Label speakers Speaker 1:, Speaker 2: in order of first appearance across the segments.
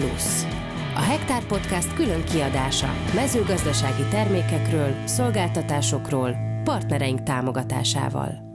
Speaker 1: Plusz. A Hektár Podcast külön kiadása mezőgazdasági termékekről, szolgáltatásokról, partnereink támogatásával.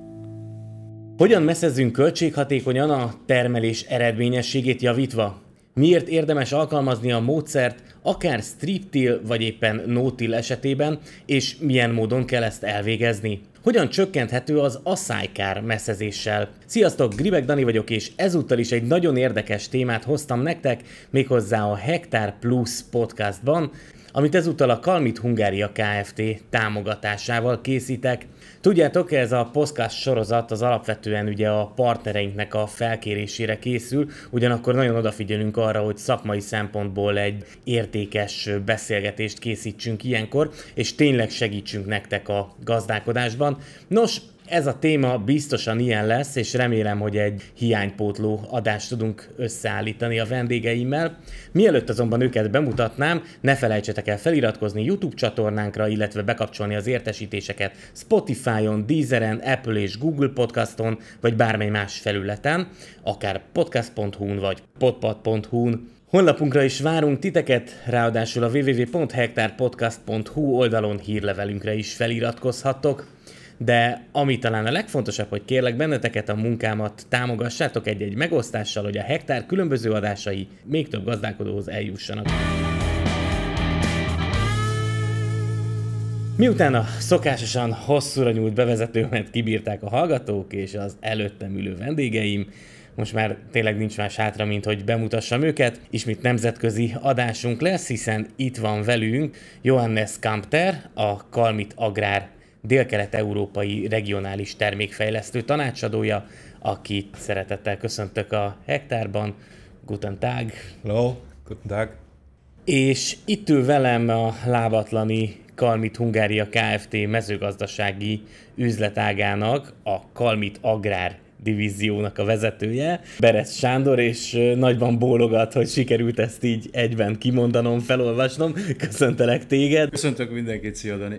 Speaker 2: Hogyan meszezzünk költséghatékonyan a termelés eredményességét javítva? Miért érdemes alkalmazni a módszert akár strip vagy éppen no esetében, és milyen módon kell ezt elvégezni? Hogyan csökkenthető az asszálykár messzezéssel? Sziasztok, Gribek Dani vagyok, és ezúttal is egy nagyon érdekes témát hoztam nektek, méghozzá a Hektár Plus podcastban, amit ezúttal a Kalmit Hungária Kft. támogatásával készítek. Tudjátok, ez a podcast sorozat az alapvetően ugye a partnereinknek a felkérésére készül, ugyanakkor nagyon odafigyelünk arra, hogy szakmai szempontból egy értékes beszélgetést készítsünk ilyenkor, és tényleg segítsünk nektek a gazdálkodásban. Nos, ez a téma biztosan ilyen lesz, és remélem, hogy egy hiánypótló adást tudunk összeállítani a vendégeimmel. Mielőtt azonban őket bemutatnám, ne felejtsetek el feliratkozni YouTube csatornánkra, illetve bekapcsolni az értesítéseket Spotify-on, Deezeren, Apple és Google Podcaston, vagy bármely más felületen, akár podcast.hu-n vagy podpad.hu-n. Honlapunkra is várunk titeket, ráadásul a www.hektarpodcast.hu oldalon hírlevelünkre is feliratkozhattok de ami talán a legfontosabb, hogy kérlek benneteket a munkámat támogassátok egy-egy megosztással, hogy a hektár különböző adásai még több gazdálkodóhoz eljussanak. Miután a szokásosan hosszúra nyúlt bevezetőmet kibírták a hallgatók és az előttem ülő vendégeim, most már tényleg nincs más hátra, mint hogy bemutassam őket. Ismét nemzetközi adásunk lesz, hiszen itt van velünk Johannes Kampter, a Kalmit Agrár dél-kelet-európai regionális termékfejlesztő tanácsadója, akit szeretettel köszöntök a hektárban. Guten Tag!
Speaker 3: Hello, guten Tag!
Speaker 2: És itt ül velem a lábatlani Kalmit Hungária Kft. mezőgazdasági üzletágának, a Kalmit Agrár divíziónak a vezetője, Berez Sándor, és nagyban bólogat, hogy sikerült ezt így egyben kimondanom, felolvasnom. Köszöntelek téged.
Speaker 3: Köszöntök mindenkit, szia Dani.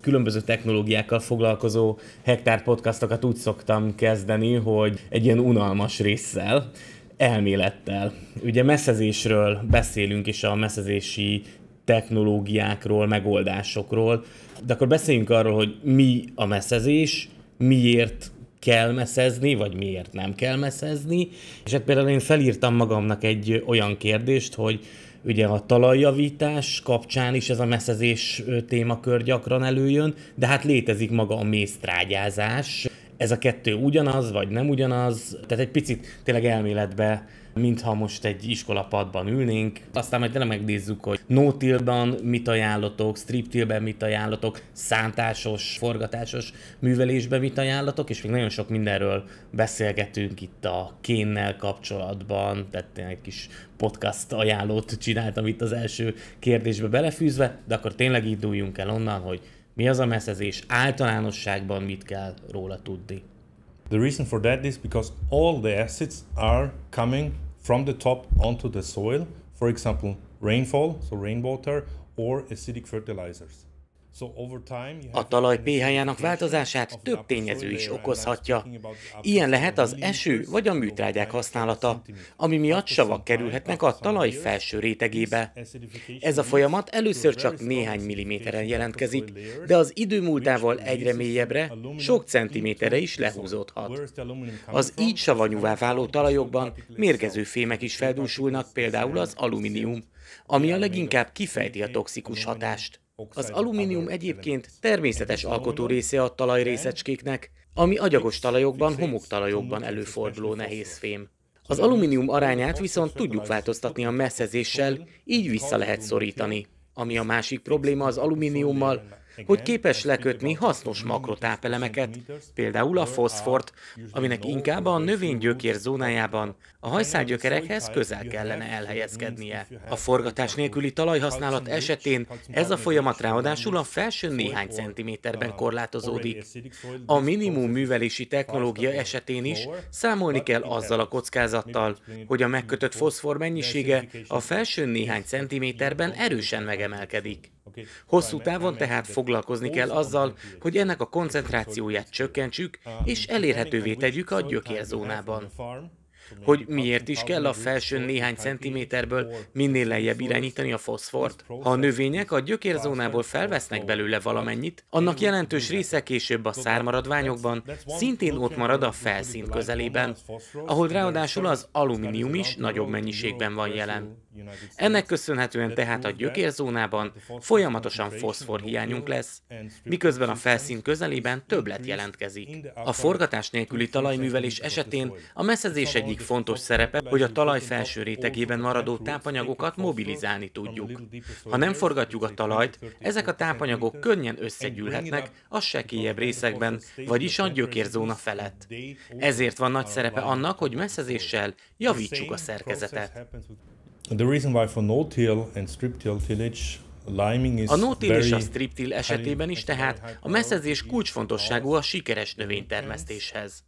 Speaker 2: Különböző technológiákkal foglalkozó hektár podcastokat úgy szoktam kezdeni, hogy egy ilyen unalmas résszel, elmélettel. Ugye messzezésről beszélünk, és a messzezési technológiákról, megoldásokról, de akkor beszéljünk arról, hogy mi a messzezés, miért kell messzezni, vagy miért nem kell messzezni. És hát például én felírtam magamnak egy olyan kérdést, hogy ugye a talajjavítás kapcsán is ez a messzezés témakör gyakran előjön, de hát létezik maga a mésztrágyázás. Ez a kettő ugyanaz, vagy nem ugyanaz, tehát egy picit tényleg elméletbe mintha most egy iskolapadban ülnénk, aztán majd megnézzük, hogy no mit ajánlatok, strip mit ajánlatok, szántásos, forgatásos művelésben mit ajánlatok, és még nagyon sok mindenről beszélgetünk itt a kénnel kapcsolatban, tehát egy kis podcast ajánlót csináltam itt az első kérdésbe belefűzve, de akkor tényleg induljunk el onnan, hogy mi az a messzezés, általánosságban mit kell róla tudni.
Speaker 3: The reason for that is because all the acids are coming from the top onto the soil. For example, rainfall, so rainwater, or acidic fertilizers.
Speaker 2: A talaj pH-jának változását több tényező is okozhatja. Ilyen lehet az eső vagy a műtrágyák használata, ami miatt savak kerülhetnek a talaj felső rétegébe. Ez a folyamat először csak néhány milliméteren jelentkezik, de az idő múltával egyre mélyebbre, sok centiméterre is lehúzódhat. Az így savanyúvá váló talajokban mérgező fémek is feldúsulnak, például az alumínium, ami a leginkább kifejti a toxikus hatást. Az alumínium egyébként természetes alkotó része a talajrészecskéknek, ami agyagos talajokban, homoktalajokban előforduló nehéz fém. Az alumínium arányát viszont tudjuk változtatni a messzezéssel, így vissza lehet szorítani. Ami a másik probléma az alumíniummal, hogy képes lekötni hasznos makrotápelemeket, például a foszfort, aminek inkább a növény gyökér zónájában a hajszálgyökerekhez közel kellene elhelyezkednie. A forgatás nélküli talajhasználat esetén ez a folyamat ráadásul a felső néhány centiméterben korlátozódik. A minimum művelési technológia esetén is számolni kell azzal a kockázattal, hogy a megkötött foszfor mennyisége a felső néhány centiméterben erősen megemelkedik. Hosszú távon tehát foglalkozni kell azzal, hogy ennek a koncentrációját csökkentsük, és elérhetővé tegyük a gyökérzónában. hogy miért is kell a felső néhány centiméterből minél lejjebb irányítani a foszfort. Ha a növények a gyökérzónából felvesznek belőle valamennyit, annak jelentős része később a szármaradványokban szintén ott marad a felszín közelében, ahol ráadásul az alumínium is nagyobb mennyiségben van jelen. Ennek köszönhetően tehát a gyökérzónában folyamatosan foszforhiányunk lesz, miközben a felszín közelében többlet jelentkezik. A forgatás nélküli talajművelés esetén a messzezés egyik fontos szerepe, hogy a talaj felső rétegében maradó tápanyagokat mobilizálni tudjuk. Ha nem forgatjuk a talajt, ezek a tápanyagok könnyen összegyűlhetnek a sekélyebb részekben, vagyis a gyökérzóna felett. Ezért van nagy szerepe annak, hogy messzezéssel javítsuk a szerkezetet.
Speaker 3: The reason why for no-till and strip-till tillage
Speaker 2: a no-till és a strip-till esetében is tehát a messzezés kulcsfontosságú a sikeres növénytermesztéshez.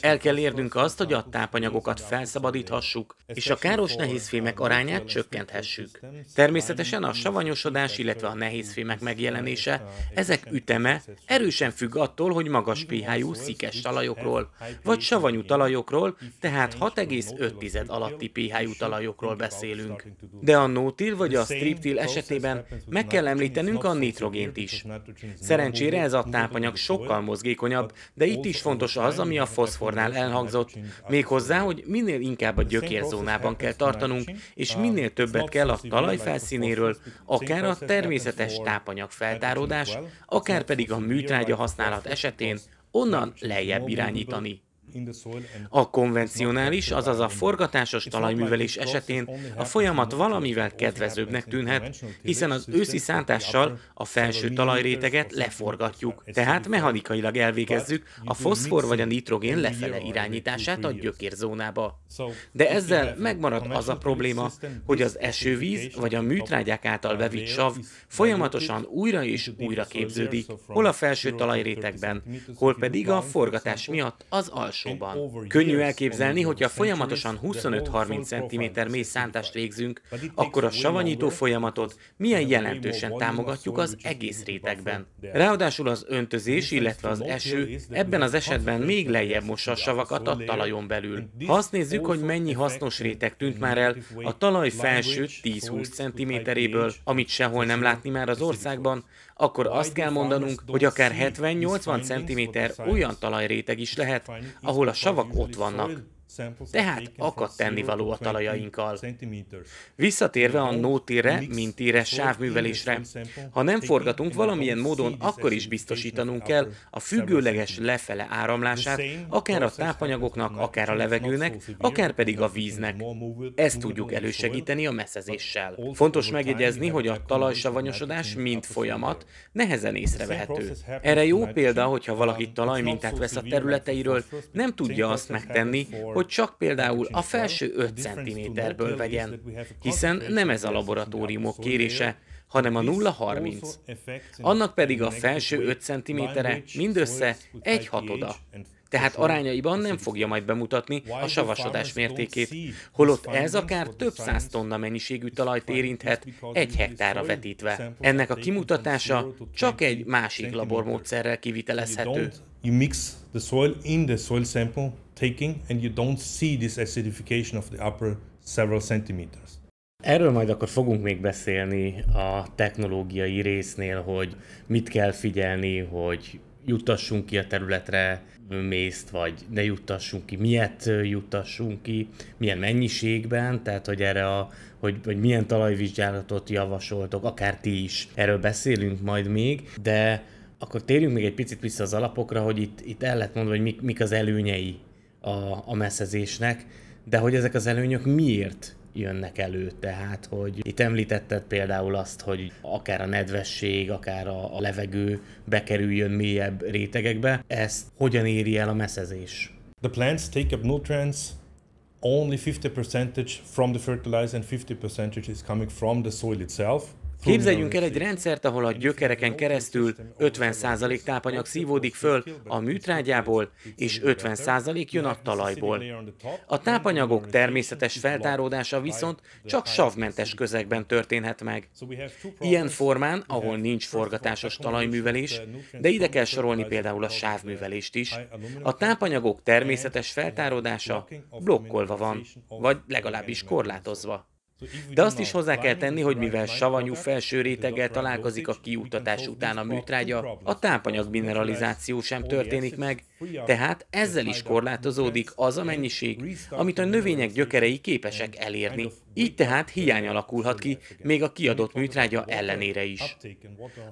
Speaker 2: El kell érnünk azt, hogy a tápanyagokat felszabadíthassuk, és a káros nehézfémek arányát csökkenthessük. Természetesen a savanyosodás, illetve a nehézfémek megjelenése, ezek üteme erősen függ attól, hogy magas pH-jú szikes talajokról, vagy savanyú talajokról, tehát 6,5 alatti pH-jú talajokról beszélünk. De a nótil vagy a striptil esetében meg kell említenünk a nitrogént is. Szerencsére ez a tápanyag sokkal mozgékonyabb, de itt is fontos az, ami a foszfornál elhangzott, méghozzá, hogy minél inkább a gyökérzónában kell tartanunk, és minél többet kell a talaj felszínéről, akár a természetes tápanyag feltáródás, akár pedig a műtrágya használat esetén onnan lejjebb irányítani. A konvencionális, azaz a forgatásos talajművelés esetén a folyamat valamivel kedvezőbbnek tűnhet, hiszen az őszi szántással a felső talajréteget leforgatjuk, tehát mechanikailag elvégezzük a foszfor vagy a nitrogén lefele irányítását a gyökérzónába. De ezzel megmarad az a probléma, hogy az esővíz vagy a műtrágyák által bevitt sav folyamatosan újra és újra képződik, hol a felső talajrétegben, hol pedig a forgatás miatt az alsó alsóban. Könnyű elképzelni, hogyha folyamatosan 25-30 cm mély szántást végzünk, akkor a savanyító folyamatot milyen jelentősen támogatjuk az egész rétegben. Ráadásul az öntözés, illetve az eső ebben az esetben még lejjebb mossa a savakat a talajon belül. Ha azt nézzük, hogy mennyi hasznos réteg tűnt már el a talaj felső 10-20 cm-éből, amit sehol nem látni már az országban, akkor azt kell mondanunk, hogy akár 70-80 cm olyan talajréteg is lehet, ahol a savak ott vannak. Tehát akad tennivaló a talajainkkal. Visszatérve a nótére, mintére, sávművelésre, ha nem forgatunk valamilyen módon, akkor is biztosítanunk kell a függőleges lefele áramlását, akár a tápanyagoknak, akár a levegőnek, akár pedig a víznek. Ezt tudjuk elősegíteni a messzezéssel. Fontos megjegyezni, hogy a talajsavanyosodás mind folyamat, nehezen észrevehető. Erre jó példa, hogyha valaki talajmintát vesz a területeiről, nem tudja azt megtenni, hogy csak például a felső 5 cm-ből vegyen, hiszen nem ez a laboratóriumok kérése, hanem a 0,30. Annak pedig a felső 5 cm-re mindössze egy hatoda. Tehát arányaiban nem fogja majd bemutatni a savasodás mértékét, holott ez akár több száz tonna mennyiségű talajt érinthet egy hektárra vetítve. Ennek a kimutatása csak egy másik labormódszerrel kivitelezhető.
Speaker 3: You mix the soil in the soil sample taking and you don't see this acidification of the upper several centimeters.
Speaker 2: Erről majd akkor fogunk még beszélni a technológiai résznél, hogy mit kell figyelni, hogy juttassunk ki a területre mészt, vagy ne juttassunk ki, miért juttassunk ki, milyen mennyiségben, tehát hogy erre a, hogy, hogy milyen talajvizsgálatot javasoltok, akár ti is. Erről beszélünk majd még, de akkor térjünk még egy picit vissza az alapokra, hogy itt, itt el lehet mondani, hogy mik, mik az előnyei a, a messzezésnek, de hogy ezek az előnyök miért jönnek elő. Tehát, hogy itt említetted például azt, hogy akár a nedvesség, akár a, a levegő bekerüljön mélyebb rétegekbe. Ezt hogyan éri el a messzezés?
Speaker 3: The plants take up nutrients only 50 percentage from the fertilizer and 50 percentage is coming from the soil itself.
Speaker 2: Képzeljünk el egy rendszert, ahol a gyökereken keresztül 50% tápanyag szívódik föl a műtrágyából, és 50% jön a talajból. A tápanyagok természetes feltáródása viszont csak savmentes közegben történhet meg. Ilyen formán, ahol nincs forgatásos talajművelés, de ide kell sorolni például a sávművelést is, a tápanyagok természetes feltáródása blokkolva van, vagy legalábbis korlátozva. De azt is hozzá kell tenni, hogy mivel savanyú felső réteggel találkozik a kiutatás után a műtrágya, a tápanyag mineralizáció sem történik meg, tehát ezzel is korlátozódik az a mennyiség, amit a növények gyökerei képesek elérni. Így tehát hiány alakulhat ki, még a kiadott műtrágya ellenére is.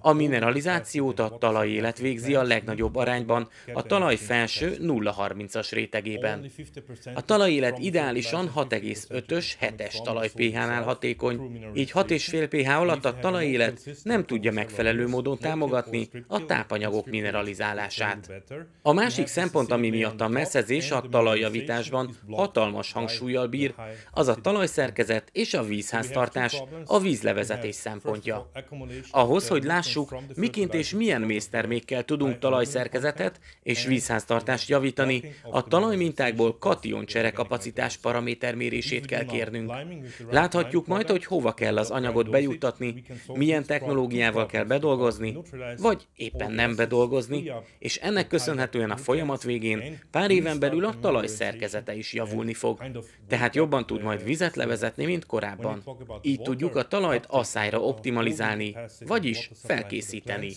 Speaker 2: A mineralizációt a talajélet végzi a legnagyobb arányban a talaj felső 0,30-as rétegében. A talajélet ideálisan 6,5-ös 7-es talaj pH-nál hatékony, így 6,5 pH alatt a talajélet nem tudja megfelelő módon támogatni a tápanyagok mineralizálását. A másik szempont, ami miatt a messzezés a talajjavításban hatalmas hangsúlyjal bír, az a talajszerkezet szerkezet és a vízháztartás a vízlevezetés szempontja. Ahhoz, hogy lássuk, miként és milyen méztermékkel tudunk talajszerkezetet és vízháztartást javítani, a talajmintákból kationcsere kapacitás paraméter kell kérnünk. Láthatjuk majd, hogy hova kell az anyagot bejuttatni, milyen technológiával kell bedolgozni, vagy éppen nem bedolgozni, és ennek köszönhetően a folyamat végén pár éven belül a talaj szerkezete is javulni fog. Tehát jobban tud majd vizet levezetni, vezetni, mint korábban. Így tudjuk a talajt asszályra optimalizálni, vagyis felkészíteni.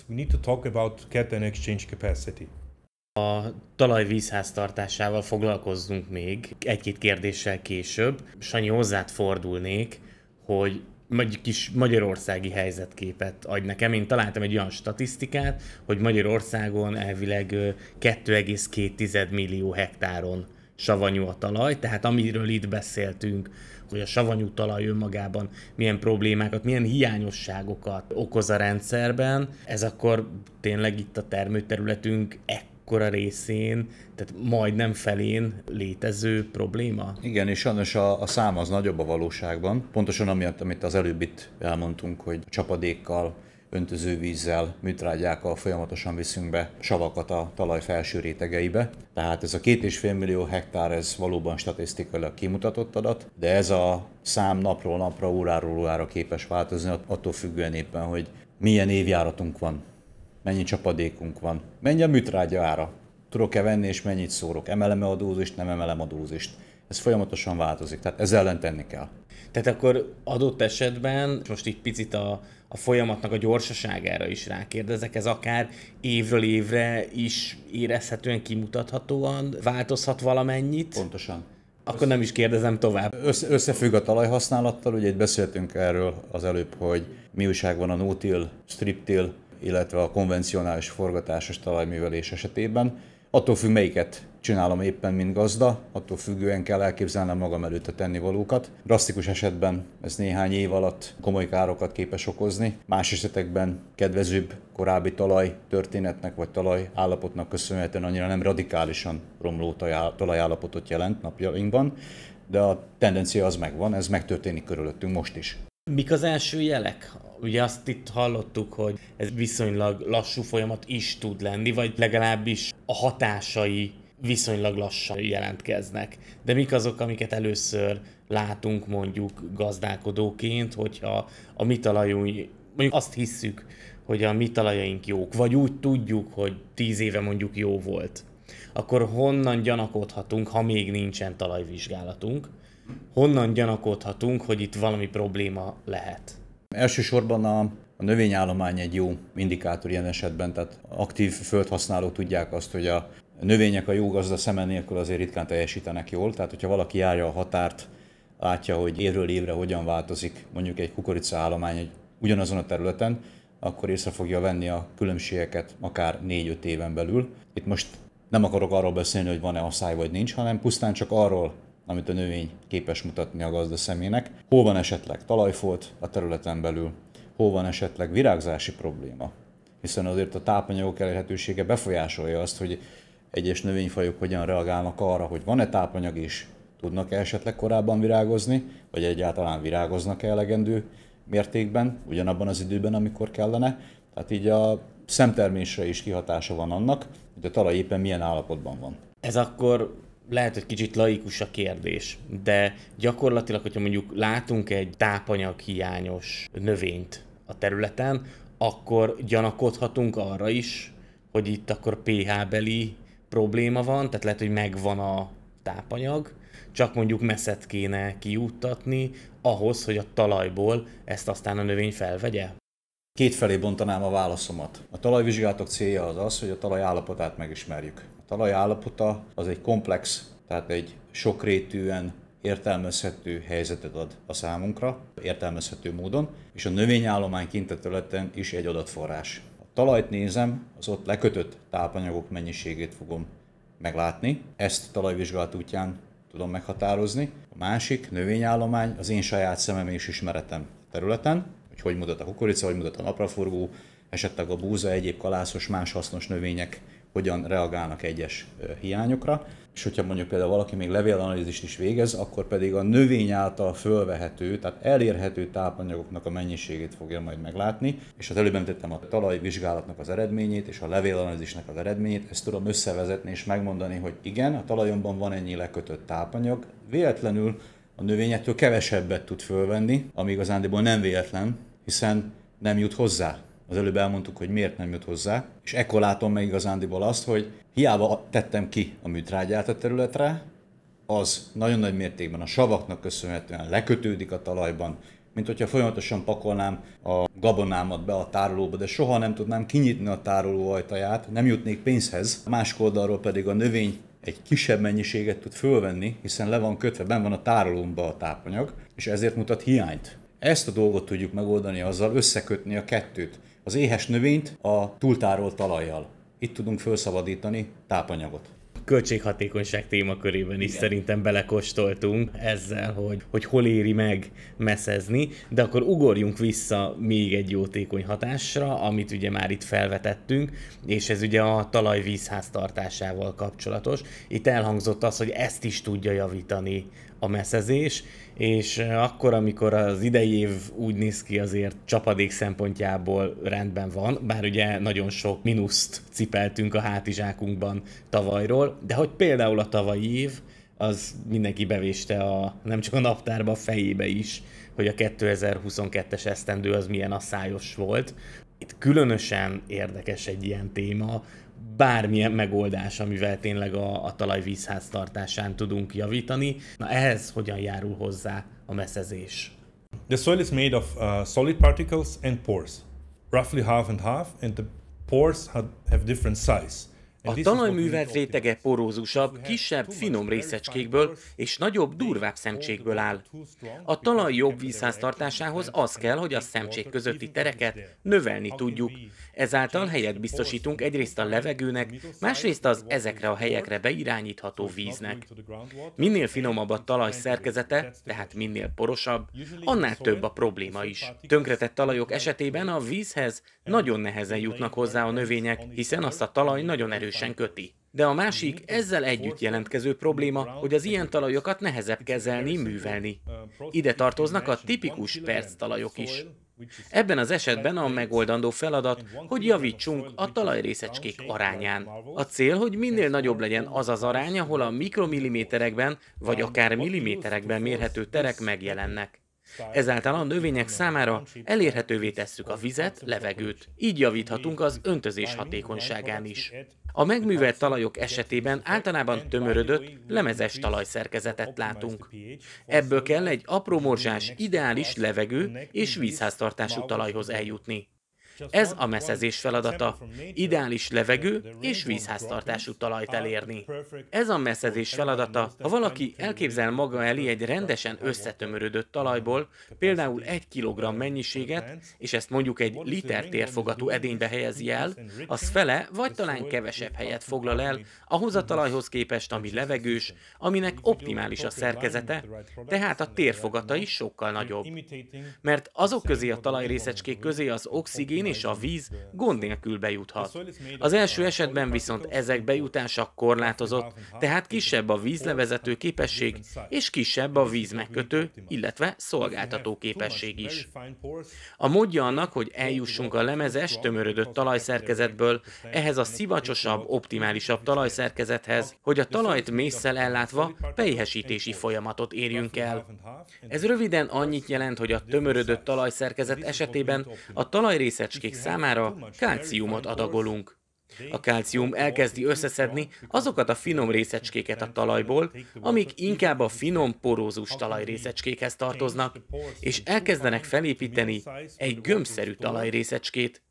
Speaker 2: A talaj vízháztartásával foglalkozzunk még egy-két kérdéssel később. Sanyi, hozzád fordulnék, hogy egy kis magyarországi helyzetképet adj nekem. Én találtam egy olyan statisztikát, hogy Magyarországon elvileg 2,2 millió hektáron savanyú a talaj, tehát amiről itt beszéltünk, hogy a savanyú talaj önmagában milyen problémákat, milyen hiányosságokat okoz a rendszerben, ez akkor tényleg itt a termőterületünk ekkora részén, tehát majdnem felén létező probléma?
Speaker 4: Igen, és sajnos a, a szám az nagyobb a valóságban. Pontosan amiatt, amit az előbb itt elmondtunk, hogy csapadékkal öntözővízzel, műtrágyákkal folyamatosan viszünk be savakat a talaj felső rétegeibe. Tehát ez a két és fél millió hektár, ez valóban statisztikailag kimutatott adat, de ez a szám napról napra, óráról órára képes változni, attól függően éppen, hogy milyen évjáratunk van, mennyi csapadékunk van, mennyi a műtrágya ára, tudok-e venni és mennyit szórok, emelem-e a dózist, nem emelem a dózist. Ez folyamatosan változik, tehát ezzel ellen tenni kell.
Speaker 2: Tehát akkor adott esetben, most itt picit a, a folyamatnak a gyorsaságára is rákérdezek, ez akár évről évre is érezhetően kimutathatóan változhat valamennyit?
Speaker 4: Pontosan.
Speaker 2: Akkor nem is kérdezem tovább.
Speaker 4: Össze, összefügg a talajhasználattal, ugye itt beszéltünk erről az előbb, hogy mi újság van a no-till, strip-till, illetve a konvencionális forgatásos talajművelés esetében. Attól függ, melyiket csinálom éppen, mint gazda, attól függően kell elképzelnem magam előtt a tennivalókat. Drasztikus esetben ez néhány év alatt komoly károkat képes okozni, más esetekben kedvezőbb korábbi talaj történetnek vagy talaj állapotnak köszönhetően annyira nem radikálisan romló talajállapotot jelent napjainkban, de a tendencia az megvan, ez megtörténik körülöttünk most is.
Speaker 2: Mik az első jelek? Ugye azt itt hallottuk, hogy ez viszonylag lassú folyamat is tud lenni, vagy legalábbis a hatásai viszonylag lassan jelentkeznek. De mik azok, amiket először látunk mondjuk gazdálkodóként, hogyha a mi talajunk, mondjuk azt hisszük, hogy a mi talajaink jók, vagy úgy tudjuk, hogy tíz éve mondjuk jó volt, akkor honnan gyanakodhatunk, ha még nincsen talajvizsgálatunk, honnan gyanakodhatunk, hogy itt valami probléma lehet?
Speaker 4: Elsősorban a, a növényállomány egy jó indikátor ilyen esetben, tehát aktív földhasználók tudják azt, hogy a növények a jó gazda szeme nélkül azért ritkán teljesítenek jól, tehát hogyha valaki járja a határt, látja, hogy évről évre hogyan változik mondjuk egy kukorica állomány egy ugyanazon a területen, akkor észre fogja venni a különbségeket akár 4-5 éven belül. Itt most nem akarok arról beszélni, hogy van-e asszály vagy nincs, hanem pusztán csak arról, amit a növény képes mutatni a gazda szemének. Hol van esetleg talajfolt a területen belül, hol van esetleg virágzási probléma, hiszen azért a tápanyagok elérhetősége befolyásolja azt, hogy egyes növényfajok hogyan reagálnak arra, hogy van-e tápanyag is, tudnak-e esetleg korábban virágozni, vagy egyáltalán virágoznak-e elegendő mértékben, ugyanabban az időben, amikor kellene. Tehát így a szemtermésre is kihatása van annak, hogy a talaj éppen milyen állapotban van.
Speaker 2: Ez akkor lehet, hogy kicsit laikus a kérdés, de gyakorlatilag, hogyha mondjuk látunk egy tápanyag hiányos növényt a területen, akkor gyanakodhatunk arra is, hogy itt akkor pH-beli probléma van, tehát lehet, hogy megvan a tápanyag, csak mondjuk messzet kéne kijuttatni ahhoz, hogy a talajból ezt aztán a növény felvegye?
Speaker 4: Két felé bontanám a válaszomat. A talajvizsgálatok célja az az, hogy a talaj állapotát megismerjük. A talaj állapota az egy komplex, tehát egy sokrétűen értelmezhető helyzetet ad a számunkra, értelmezhető módon, és a növényállomány kintetőleten is egy adatforrás. A talajt nézem, az ott lekötött tápanyagok mennyiségét fogom meglátni, ezt talajvizsgálat útján tudom meghatározni. A másik növényállomány az én saját szemem és ismeretem területen, hogy hogy mutat a kukorica, hogy mutat a napraforgó, esetleg a búza, egyéb kalászos, más hasznos növények hogyan reagálnak egyes hiányokra. És hogyha mondjuk például valaki még levélanalízist is végez, akkor pedig a növény által fölvehető, tehát elérhető tápanyagoknak a mennyiségét fogja majd meglátni, és az előbb említettem a talajvizsgálatnak az eredményét és a levélanalízisnek az eredményét, ezt tudom összevezetni és megmondani, hogy igen, a talajomban van ennyi lekötött tápanyag, véletlenül a növényettől kevesebbet tud fölvenni, ami igazándiból nem véletlen, hiszen nem jut hozzá az előbb elmondtuk, hogy miért nem jut hozzá, és ekkor látom meg igazándiból azt, hogy hiába tettem ki a műtrágyát a területre, az nagyon nagy mértékben a savaknak köszönhetően lekötődik a talajban, mint hogyha folyamatosan pakolnám a gabonámat be a tárolóba, de soha nem tudnám kinyitni a tároló ajtaját, nem jutnék pénzhez. A oldalról pedig a növény egy kisebb mennyiséget tud fölvenni, hiszen le van kötve, ben van a tárolómba a tápanyag, és ezért mutat hiányt. Ezt a dolgot tudjuk megoldani azzal, összekötni a kettőt az éhes növényt a túltárolt talajjal. Itt tudunk felszabadítani tápanyagot
Speaker 2: költséghatékonyság témakörében is Igen. szerintem belekostoltunk ezzel, hogy, hogy hol éri meg messzezni, de akkor ugorjunk vissza még egy jótékony hatásra, amit ugye már itt felvetettünk, és ez ugye a talajvízháztartásával kapcsolatos. Itt elhangzott az, hogy ezt is tudja javítani a messzezés, és akkor, amikor az idei év úgy néz ki azért csapadék szempontjából rendben van, bár ugye nagyon sok minuszt cipeltünk a hátizsákunkban tavalyról, de hogy például a tavalyi év, az mindenki bevéste a, nem csak a naptárba, a fejébe is, hogy a 2022-es esztendő az milyen asszályos volt. Itt különösen érdekes egy ilyen téma, bármilyen megoldás, amivel tényleg a, a talajvízháztartásán tudunk javítani. Na ehhez hogyan járul hozzá a messzezés?
Speaker 3: The soil is made of uh, solid particles and pores, roughly half and half, and the pores have, have different size.
Speaker 2: A talajművelt rétege porózusabb, kisebb, finom részecskékből és nagyobb, durvább szemcsékből áll. A talaj jobb vízháztartásához az kell, hogy a szemcsék közötti tereket növelni tudjuk. Ezáltal helyet biztosítunk egyrészt a levegőnek, másrészt az ezekre a helyekre beirányítható víznek. Minél finomabb a talaj szerkezete, tehát minél porosabb, annál több a probléma is. Tönkretett talajok esetében a vízhez nagyon nehezen jutnak hozzá a növények, hiszen azt a talaj nagyon erős erősen köti. De a másik ezzel együtt jelentkező probléma, hogy az ilyen talajokat nehezebb kezelni, művelni. Ide tartoznak a tipikus perc talajok is. Ebben az esetben a megoldandó feladat, hogy javítsunk a talajrészecskék arányán. A cél, hogy minél nagyobb legyen az az arány, ahol a mikromilliméterekben vagy akár milliméterekben mérhető terek megjelennek. Ezáltal a növények számára elérhetővé tesszük a vizet, levegőt. Így javíthatunk az öntözés hatékonyságán is. A megművelt talajok esetében általában tömörödött, lemezes talajszerkezetet látunk. Ebből kell egy apró morzsás, ideális levegő és vízháztartású talajhoz eljutni. Ez a messzezés feladata, ideális levegő és vízháztartású talajt elérni. Ez a messzezés feladata, ha valaki elképzel maga elé egy rendesen összetömörödött talajból, például egy kilogramm mennyiséget, és ezt mondjuk egy liter térfogatú edénybe helyezi el, az fele vagy talán kevesebb helyet foglal el ahhoz a talajhoz képest, ami levegős, aminek optimális a szerkezete, tehát a térfogata is sokkal nagyobb. Mert azok közé a talajrészecskék közé az oxigén és a víz gond nélkül bejuthat. Az első esetben viszont ezek bejutása korlátozott, tehát kisebb a vízlevezető képesség és kisebb a vízmegkötő, illetve szolgáltató képesség is. A módja annak, hogy eljussunk a lemezes, tömörödött talajszerkezetből ehhez a szivacsosabb, optimálisabb talajszerkezethez, hogy a talajt mészsel ellátva pejhesítési folyamatot érjünk el. Ez röviden annyit jelent, hogy a tömörödött talajszerkezet esetében a talajrészecskék számára kálciumot adagolunk. A kálcium elkezdi összeszedni azokat a finom részecskéket a talajból, amik inkább a finom porózus talajrészecskékhez tartoznak, és elkezdenek felépíteni egy gömbszerű talajrészecskét,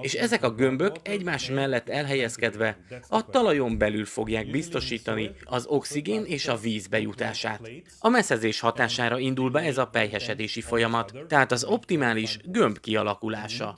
Speaker 2: és ezek a gömbök egymás mellett elhelyezkedve a talajon belül fogják biztosítani az oxigén és a víz bejutását. A messzezés hatására indul be ez a pejhesedési folyamat, tehát az optimális gömb kialakulása.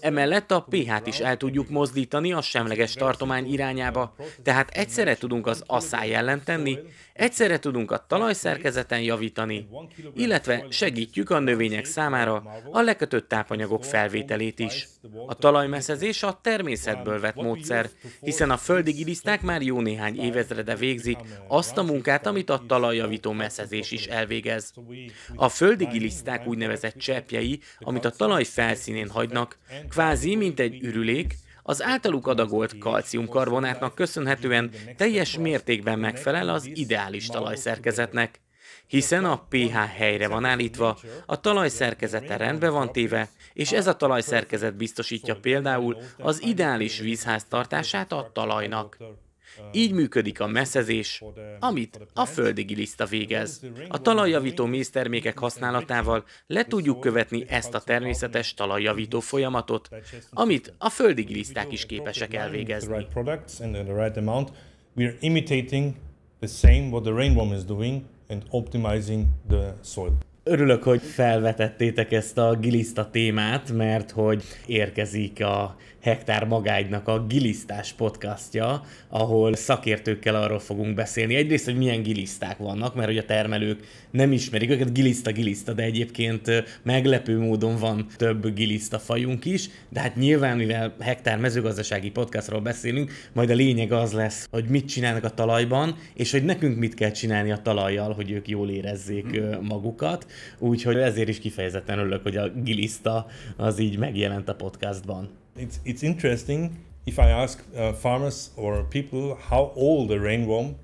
Speaker 2: Emellett a pH-t is el tudjuk mozdítani a semleges tartomány irányába, tehát egyszerre tudunk az asszály ellen tenni, egyszerre tudunk a talajszerkezeten javítani, illetve segítjük a növények számára a lekötött tápanyagok felvételét is. A talajmeszezés a természetből vett módszer, hiszen a földi giliszták már jó néhány évezrede végzik azt a munkát, amit a talajjavító meszezés is elvégez. A földi giliszták úgynevezett cseppjei, amit a talaj felszínén hagynak, kvázi mint egy ürülék, az általuk adagolt kalciumkarbonátnak köszönhetően teljes mértékben megfelel az ideális talajszerkezetnek hiszen a pH helyre van állítva, a talajszerkezete rendbe van téve, és ez a talajszerkezet biztosítja például az ideális vízháztartását a talajnak. Így működik a messzezés, amit a földi giliszta végez. A talajjavító méztermékek használatával le tudjuk követni ezt a természetes talajjavító folyamatot, amit a földi giliszták is képesek elvégezni. We are imitating the same what the rainworm is doing and optimizing the soil. Örülök, hogy felvetettétek ezt a giliszta témát, mert hogy érkezik a Hektár Magágynak a Gilisztás podcastja, ahol szakértőkkel arról fogunk beszélni. Egyrészt, hogy milyen giliszták vannak, mert hogy a termelők nem ismerik őket, giliszta, giliszta, de egyébként meglepő módon van több giliszta fajunk is, de hát nyilván, mivel hektár mezőgazdasági podcastról beszélünk, majd a lényeg az lesz, hogy mit csinálnak a talajban, és hogy nekünk mit kell csinálni a talajjal, hogy ők jól érezzék magukat. Úgyhogy ezért is kifejezetten örülök, hogy a giliszta az így megjelent a podcastban.
Speaker 3: It's, it's interesting if I ask uh, farmers or people how old the rainworm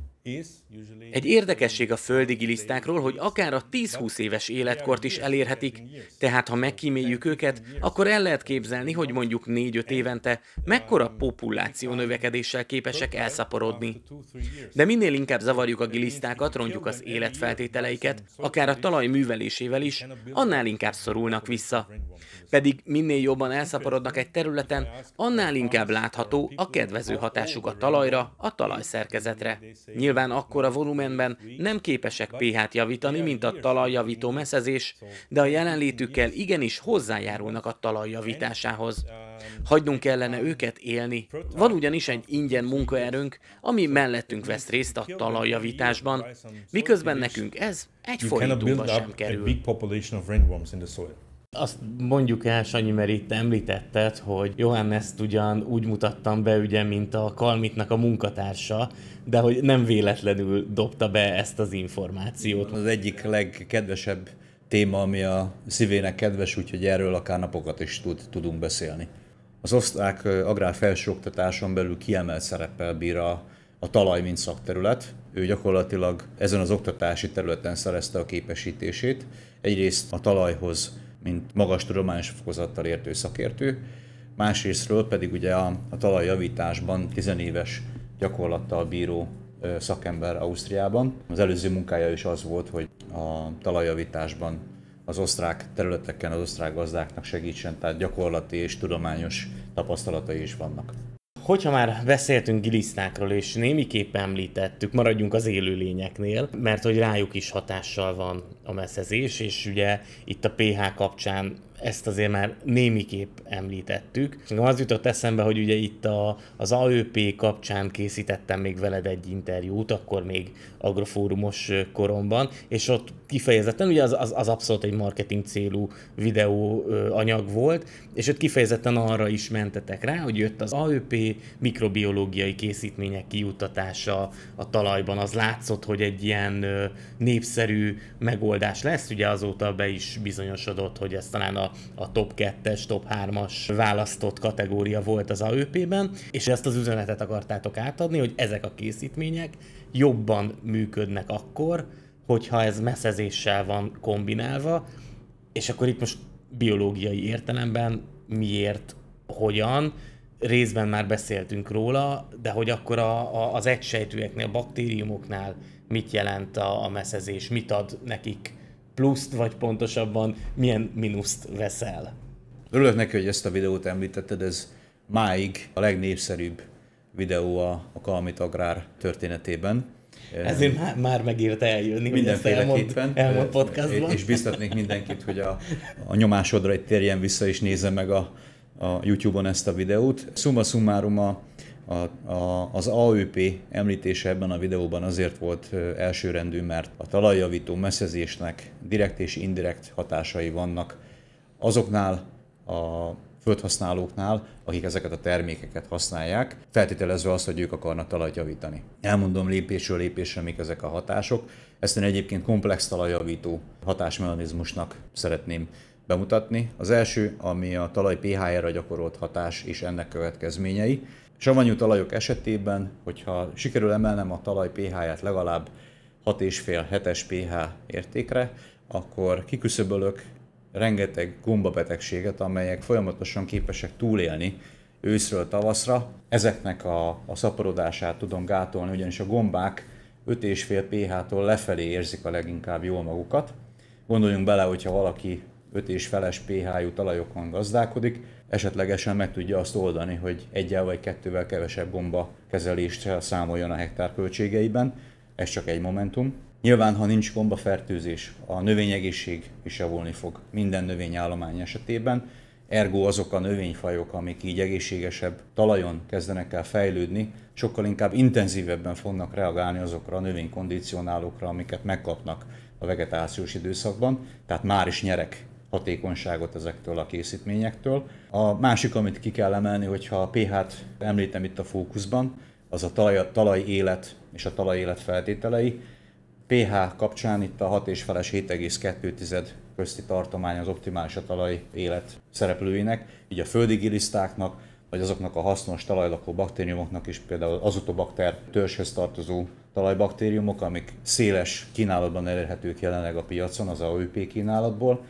Speaker 2: egy érdekesség a földi gilisztákról, hogy akár a 10-20 éves életkort is elérhetik, tehát ha megkíméljük őket, akkor el lehet képzelni, hogy mondjuk 4-5 évente mekkora populáció növekedéssel képesek elszaporodni. De minél inkább zavarjuk a gilisztákat, rontjuk az életfeltételeiket, akár a talaj művelésével is, annál inkább szorulnak vissza. Pedig minél jobban elszaporodnak egy területen, annál inkább látható a kedvező hatásuk a talajra, a talajszerkezetre. Nyilván nyilván akkora volumenben nem képesek pH-t javítani, mint a talajjavító meszezés, de a jelenlétükkel igenis hozzájárulnak a talajjavításához. Hagynunk kellene őket élni. Van ugyanis egy ingyen munkaerőnk, ami mellettünk vesz részt a talajjavításban, miközben nekünk ez egy forintúba sem kerül. Azt mondjuk el, Sanyi, mert itt említetted, hogy Johannes ugyan úgy mutattam be, ugye, mint a Kalmitnak a munkatársa, de hogy nem véletlenül dobta be ezt az információt.
Speaker 4: Az egyik legkedvesebb téma, ami a szívének kedves, úgyhogy erről akár napokat is tud, tudunk beszélni. Az osztrák agrár felsőoktatáson belül kiemelt szereppel bír a, a talaj, mint szakterület. Ő gyakorlatilag ezen az oktatási területen szerezte a képesítését. Egyrészt a talajhoz mint magas tudományos fokozattal értő szakértő, másrésztről pedig ugye a, a talajjavításban tizenéves gyakorlattal bíró szakember Ausztriában. Az előző munkája is az volt, hogy a talajjavításban az osztrák területeken az osztrák gazdáknak segítsen, tehát gyakorlati és tudományos tapasztalatai is vannak.
Speaker 2: Hogyha már beszéltünk gilisztákról, és némiképp említettük, maradjunk az élőlényeknél, mert hogy rájuk is hatással van a messzezés, és ugye itt a pH kapcsán ezt azért már némiképp említettük. Az jutott eszembe, hogy ugye itt a, az AÖP kapcsán készítettem még veled egy interjút, akkor még agrofórumos koromban, és ott kifejezetten, ugye az, az, az abszolút egy marketing célú videó anyag volt, és ott kifejezetten arra is mentetek rá, hogy jött az AÖP mikrobiológiai készítmények kijuttatása a talajban, az látszott, hogy egy ilyen népszerű megoldás lesz, ugye azóta be is bizonyosodott, hogy ez talán a, a top 2-es, top 3-as választott kategória volt az AÖP-ben, és ezt az üzenetet akartátok átadni, hogy ezek a készítmények jobban működnek akkor, hogyha ez messzezéssel van kombinálva, és akkor itt most biológiai értelemben miért, hogyan, részben már beszéltünk róla, de hogy akkor a, a, az egysejtőeknél, a baktériumoknál mit jelent a, a messzezés, mit ad nekik pluszt, vagy pontosabban milyen mínuszt veszel?
Speaker 4: Örülök neki, hogy ezt a videót említetted, ez máig a legnépszerűbb videó a, a Kalmit Agrár történetében.
Speaker 2: Ezért már, már megírta eljönni, ezt elmond, elmond podcastban.
Speaker 4: És biztatnék mindenkit, hogy a, a nyomásodra egy térjen vissza és nézze meg a, a YouTube-on ezt a videót. Summa summarum a, a, a, az AÖP említése ebben a videóban azért volt elsőrendű, mert a talajjavító messzezésnek direkt és indirekt hatásai vannak azoknál a földhasználóknál, akik ezeket a termékeket használják, feltételezve azt, hogy ők akarnak talajt javítani. Elmondom lépésről lépésre, mik ezek a hatások. Ezt én egyébként komplex talajjavító hatásmechanizmusnak szeretném bemutatni. Az első, ami a talaj pH-ra gyakorolt hatás és ennek következményei. Savanyú talajok esetében, hogyha sikerül emelnem a talaj pH-ját legalább 6,5-7-es pH értékre, akkor kiküszöbölök rengeteg gombabetegséget, amelyek folyamatosan képesek túlélni őszről tavaszra. Ezeknek a, a szaporodását tudom gátolni, ugyanis a gombák 5,5 pH-tól lefelé érzik a leginkább jól magukat. Gondoljunk bele, hogyha valaki 5 és feles pH-jú talajokon gazdálkodik, esetlegesen meg tudja azt oldani, hogy egyel vagy kettővel kevesebb gomba kezelést számoljon a hektár költségeiben. Ez csak egy momentum. Nyilván, ha nincs gombafertőzés, a növényegészség is javulni fog minden növényállomány esetében, ergo azok a növényfajok, amik így egészségesebb talajon kezdenek el fejlődni, sokkal inkább intenzívebben fognak reagálni azokra a növénykondicionálókra, amiket megkapnak a vegetációs időszakban, tehát már is nyerek hatékonyságot ezektől a készítményektől. A másik, amit ki kell emelni, hogyha a pH-t említem itt a fókuszban, az a talaj, talaj élet és a talaj élet feltételei. pH kapcsán itt a 6 és feles 7,2 közti tartomány az optimális a talaj élet szereplőinek, így a földi gilisztáknak, vagy azoknak a hasznos talajlakó baktériumoknak is, például azotobakter törzshöz tartozó talajbaktériumok, amik széles kínálatban elérhetők jelenleg a piacon, az AOP kínálatból,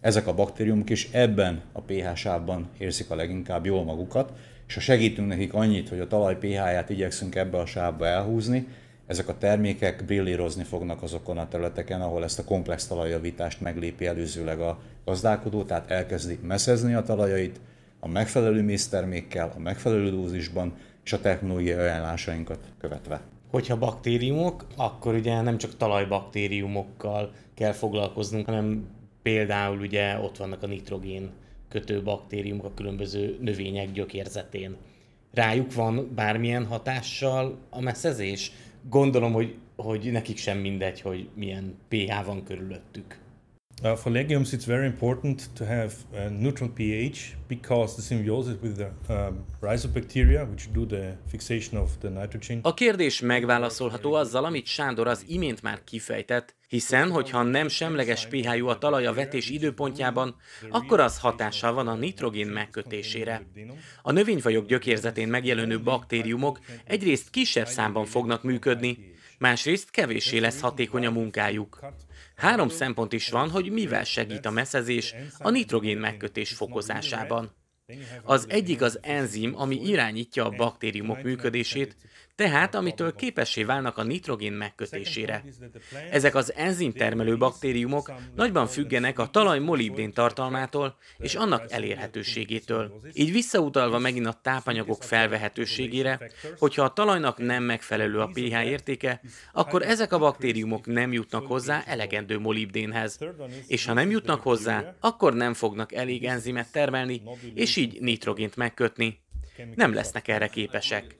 Speaker 4: ezek a baktériumok is ebben a pH sávban érzik a leginkább jól magukat, és ha segítünk nekik annyit, hogy a talaj pH-ját igyekszünk ebbe a sávba elhúzni, ezek a termékek brillírozni fognak azokon a területeken, ahol ezt a komplex talajjavítást meglépi előzőleg a gazdálkodó, tehát elkezdi meszezni a talajait a megfelelő mésztermékkel, a megfelelő dózisban és a technológiai ajánlásainkat követve.
Speaker 2: Hogyha baktériumok, akkor ugye nem csak talajbaktériumokkal kell foglalkoznunk, hanem Például ugye ott vannak a nitrogén kötő baktériumok a különböző növények gyökérzetén. Rájuk van bármilyen hatással a messzezés? Gondolom, hogy, hogy nekik sem mindegy, hogy milyen pH van körülöttük.
Speaker 3: Uh, for legumes, it's very important to have a neutral pH because the symbiosis with the um, rhizobacteria, which do the fixation of the nitrogen.
Speaker 2: A kérdés megválaszolható azzal, amit Sándor az imént már kifejtett, hiszen, hogyha nem semleges pH-jú a talaj a vetés időpontjában, akkor az hatással van a nitrogén megkötésére. A növényfajok gyökérzetén megjelenő baktériumok egyrészt kisebb számban fognak működni, másrészt kevéssé lesz hatékony a munkájuk. Három szempont is van, hogy mivel segít a messzezés a nitrogén megkötés fokozásában. Az egyik az enzim, ami irányítja a baktériumok működését,
Speaker 3: tehát amitől képessé válnak a nitrogén megkötésére. Ezek az enzimtermelő baktériumok nagyban függenek a talaj molibdén tartalmától és annak elérhetőségétől. Így visszautalva megint a tápanyagok felvehetőségére, hogyha a talajnak nem megfelelő a pH értéke, akkor ezek a baktériumok nem jutnak hozzá elegendő molibdénhez. És ha nem jutnak hozzá, akkor nem fognak elég enzimet termelni, és így nitrogént megkötni. Nem lesznek erre képesek.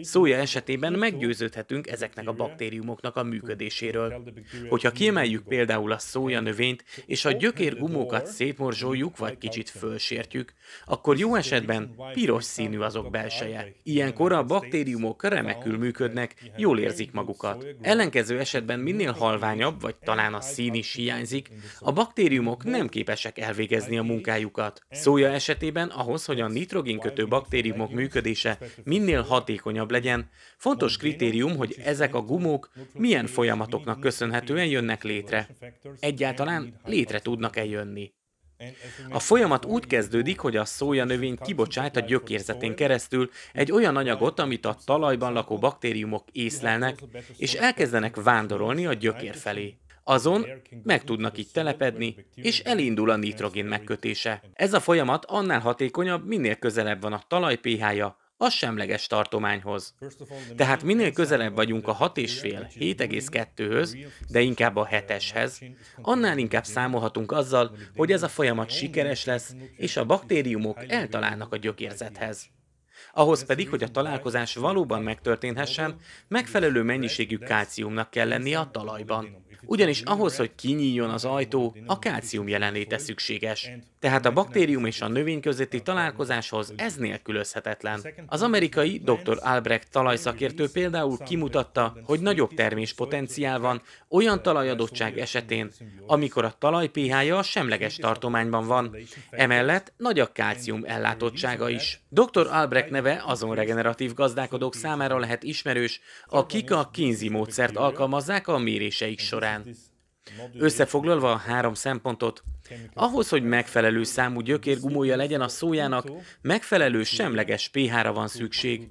Speaker 3: Szója esetében meggyőződhetünk ezeknek a baktériumoknak a működéséről. Hogyha kiemeljük például a szója növényt, és a gyökér gumókat szétmorzsoljuk, vagy kicsit fölsértjük, akkor jó esetben piros színű azok belseje. Ilyenkor a baktériumok remekül működnek, jól érzik magukat. Ellenkező esetben minél halványabb, vagy talán a szín is hiányzik, a baktériumok nem képesek elvégezni a munkájukat. Szója esetében ahhoz, hogy a nitrogénkötő baktériumok működése minél hat hatékonyabb legyen, fontos kritérium, hogy ezek a gumók milyen folyamatoknak köszönhetően jönnek létre. Egyáltalán létre tudnak-e. A folyamat úgy kezdődik, hogy a szója növény kibocsát a gyökérzetén keresztül egy olyan anyagot, amit a talajban lakó baktériumok észlelnek, és elkezdenek vándorolni a gyökér felé. Azon meg tudnak így telepedni, és elindul a nitrogén megkötése. Ez a folyamat annál hatékonyabb, minél közelebb van a talaj pH-ja a semleges tartományhoz. Tehát minél közelebb vagyunk a 6,5-7,2-höz, de inkább a 7-eshez, annál inkább számolhatunk azzal, hogy ez a folyamat sikeres lesz, és a baktériumok eltalálnak a gyökérzethez. Ahhoz pedig, hogy a találkozás valóban megtörténhessen, megfelelő mennyiségű kálciumnak kell lennie a talajban. Ugyanis ahhoz, hogy kinyíljon az ajtó, a kálcium jelenléte szükséges. Tehát a baktérium és a növény közötti találkozáshoz ez nélkülözhetetlen. Az amerikai dr. Albrecht talajszakértő például kimutatta, hogy nagyobb terméspotenciál van olyan talajadottság esetén, amikor a talaj pH-ja semleges tartományban van, emellett nagy a kálcium ellátottsága is. Dr. Albrecht neve azon regeneratív gazdálkodók számára lehet ismerős, akik a Kinsey módszert alkalmazzák a méréseik során. Összefoglalva a három szempontot, ahhoz, hogy megfelelő számú gyökérgumója legyen a szójának, megfelelő semleges pH-ra van szükség.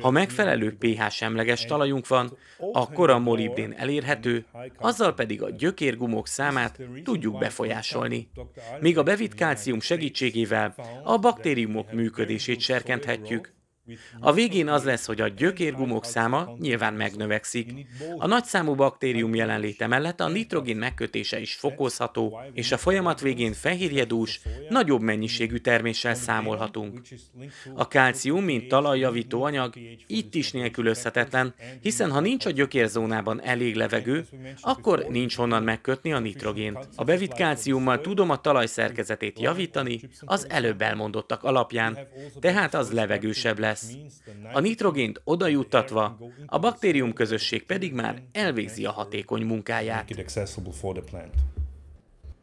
Speaker 3: Ha megfelelő pH semleges talajunk van, akkor a molibdén elérhető, azzal pedig a gyökérgumók számát tudjuk befolyásolni. Míg a bevitt kálcium segítségével a baktériumok működését serkenthetjük. A végén az lesz, hogy a gyökérgumok száma nyilván megnövekszik. A nagyszámú baktérium jelenléte mellett a nitrogén megkötése is fokozható, és a folyamat végén fehérjedús, nagyobb mennyiségű terméssel számolhatunk. A kálcium, mint talajjavító anyag, itt is nélkülözhetetlen, hiszen ha nincs a gyökérzónában elég levegő, akkor nincs honnan megkötni a nitrogént. A bevitt kálciummal tudom a talaj szerkezetét javítani az előbb elmondottak alapján, tehát az levegősebb lesz lesz. A nitrogént odajuttatva, a baktérium közösség pedig már elvégzi a hatékony munkáját.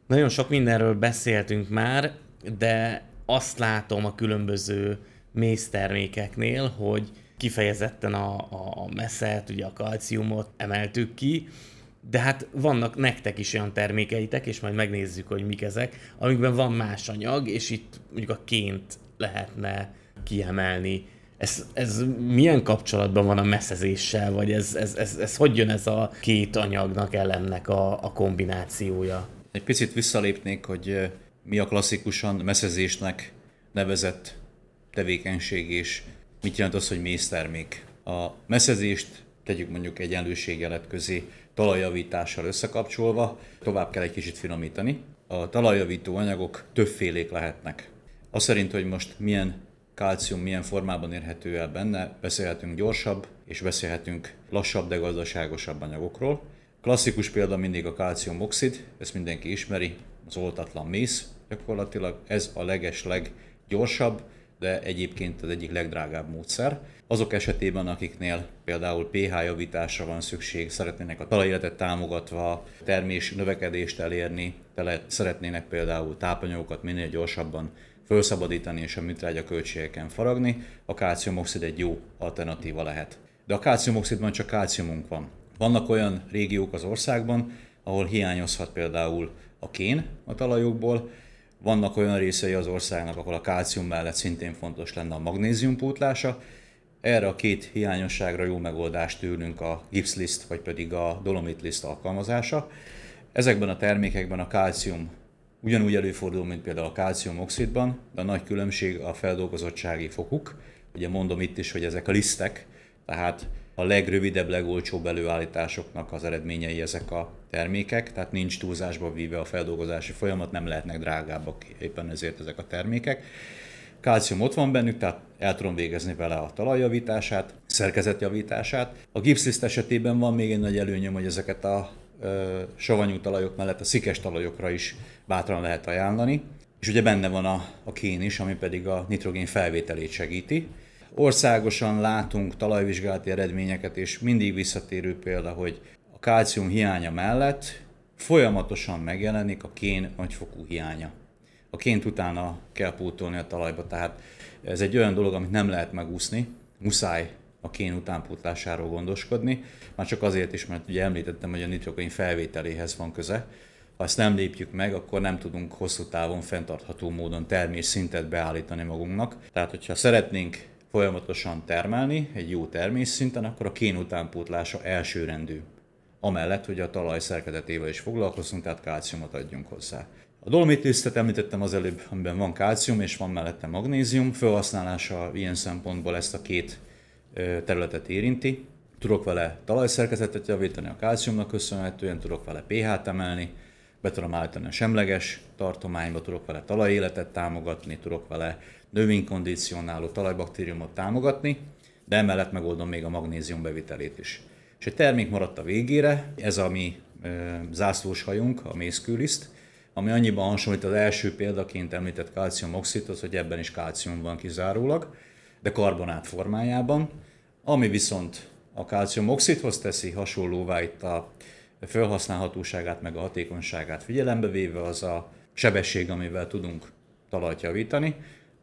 Speaker 2: Nagyon sok mindenről beszéltünk már, de azt látom a különböző méztermékeknél, hogy kifejezetten a, a messzet, ugye a kalciumot emeltük ki, de hát vannak nektek is olyan termékeitek, és majd megnézzük, hogy mik ezek, amikben van más anyag, és itt mondjuk a ként lehetne kiemelni ez, ez milyen kapcsolatban van a messzezéssel, vagy ez, ez, ez, ez hogy jön ez a két anyagnak, elemnek a, a kombinációja?
Speaker 4: Egy picit visszalépnék, hogy mi a klasszikusan messzezésnek nevezett tevékenység, és mit jelent az, hogy méztermék. A messzezést tegyük mondjuk egyenlőségjelet közé talajjavítással összekapcsolva, tovább kell egy kicsit finomítani. A talajjavító anyagok többfélék lehetnek. Az szerint, hogy most milyen kálcium milyen formában érhető el benne, beszélhetünk gyorsabb, és beszélhetünk lassabb, de gazdaságosabb anyagokról. Klasszikus példa mindig a kálciumoxid, ezt mindenki ismeri, az oltatlan mész, gyakorlatilag ez a leges leggyorsabb, de egyébként az egyik legdrágább módszer. Azok esetében, akiknél például pH javításra van szükség, szeretnének a talajéletet támogatva termés növekedést elérni, tele, szeretnének például tápanyagokat minél gyorsabban felszabadítani és a műtrágya költségeken faragni, a kálciumoxid egy jó alternatíva lehet. De a kálciumoxidban csak kálciumunk van. Vannak olyan régiók az országban, ahol hiányozhat például a kén a talajokból, vannak olyan részei az országnak, ahol a kálcium mellett szintén fontos lenne a magnézium pótlása, Erre a két hiányosságra jó megoldást tőlünk a gipszliszt vagy pedig a dolomit liszt alkalmazása. Ezekben a termékekben a kálcium ugyanúgy előfordul, mint például a kálciumoxidban, de a nagy különbség a feldolgozottsági fokuk. Ugye mondom itt is, hogy ezek a lisztek, tehát a legrövidebb, legolcsóbb előállításoknak az eredményei ezek a termékek, tehát nincs túlzásba víve a feldolgozási folyamat, nem lehetnek drágábbak éppen ezért ezek a termékek. Kálcium ott van bennük, tehát el tudom végezni vele a talajjavítását, szerkezetjavítását. A gipszliszt esetében van még egy nagy előnyöm, hogy ezeket a savanyú talajok mellett a szikes talajokra is bátran lehet ajánlani. És ugye benne van a, a kén is, ami pedig a nitrogén felvételét segíti. Országosan látunk talajvizsgálati eredményeket, és mindig visszatérő példa, hogy a kálcium hiánya mellett folyamatosan megjelenik a kén nagyfokú hiánya. A ként utána kell pótolni a talajba, tehát ez egy olyan dolog, amit nem lehet megúszni, muszáj a kén utánpótlásáról gondoskodni, már csak azért is, mert ugye említettem, hogy a nitrogén felvételéhez van köze. Ha ezt nem lépjük meg, akkor nem tudunk hosszú távon fenntartható módon termés szintet beállítani magunknak. Tehát, hogyha szeretnénk folyamatosan termelni egy jó termésszinten, akkor a kén utánpótlása elsőrendű. Amellett, hogy a talaj szerkezetével is foglalkozunk, tehát kálciumot adjunk hozzá. A dolomitisztet említettem az előbb, amiben van kálcium és van mellette magnézium. Felhasználása ilyen szempontból ezt a két területet érinti. Tudok vele talajszerkezetet javítani a kálciumnak köszönhetően, tudok vele pH-t emelni, be tudom állítani a semleges tartományba, tudok vele talajéletet támogatni, tudok vele növénykondicionáló talajbaktériumot támogatni, de emellett megoldom még a magnézium bevitelét is. És egy termék maradt a végére, ez a mi e, zászlós hajunk, a mészkőliszt, ami annyiban hasonlít az első példaként említett kálciumoxidhoz, hogy ebben is kálcium van kizárólag, de karbonát formájában, ami viszont a kálciumoxidhoz teszi hasonlóvá itt a felhasználhatóságát meg a hatékonyságát figyelembe véve az a sebesség, amivel tudunk talajt javítani.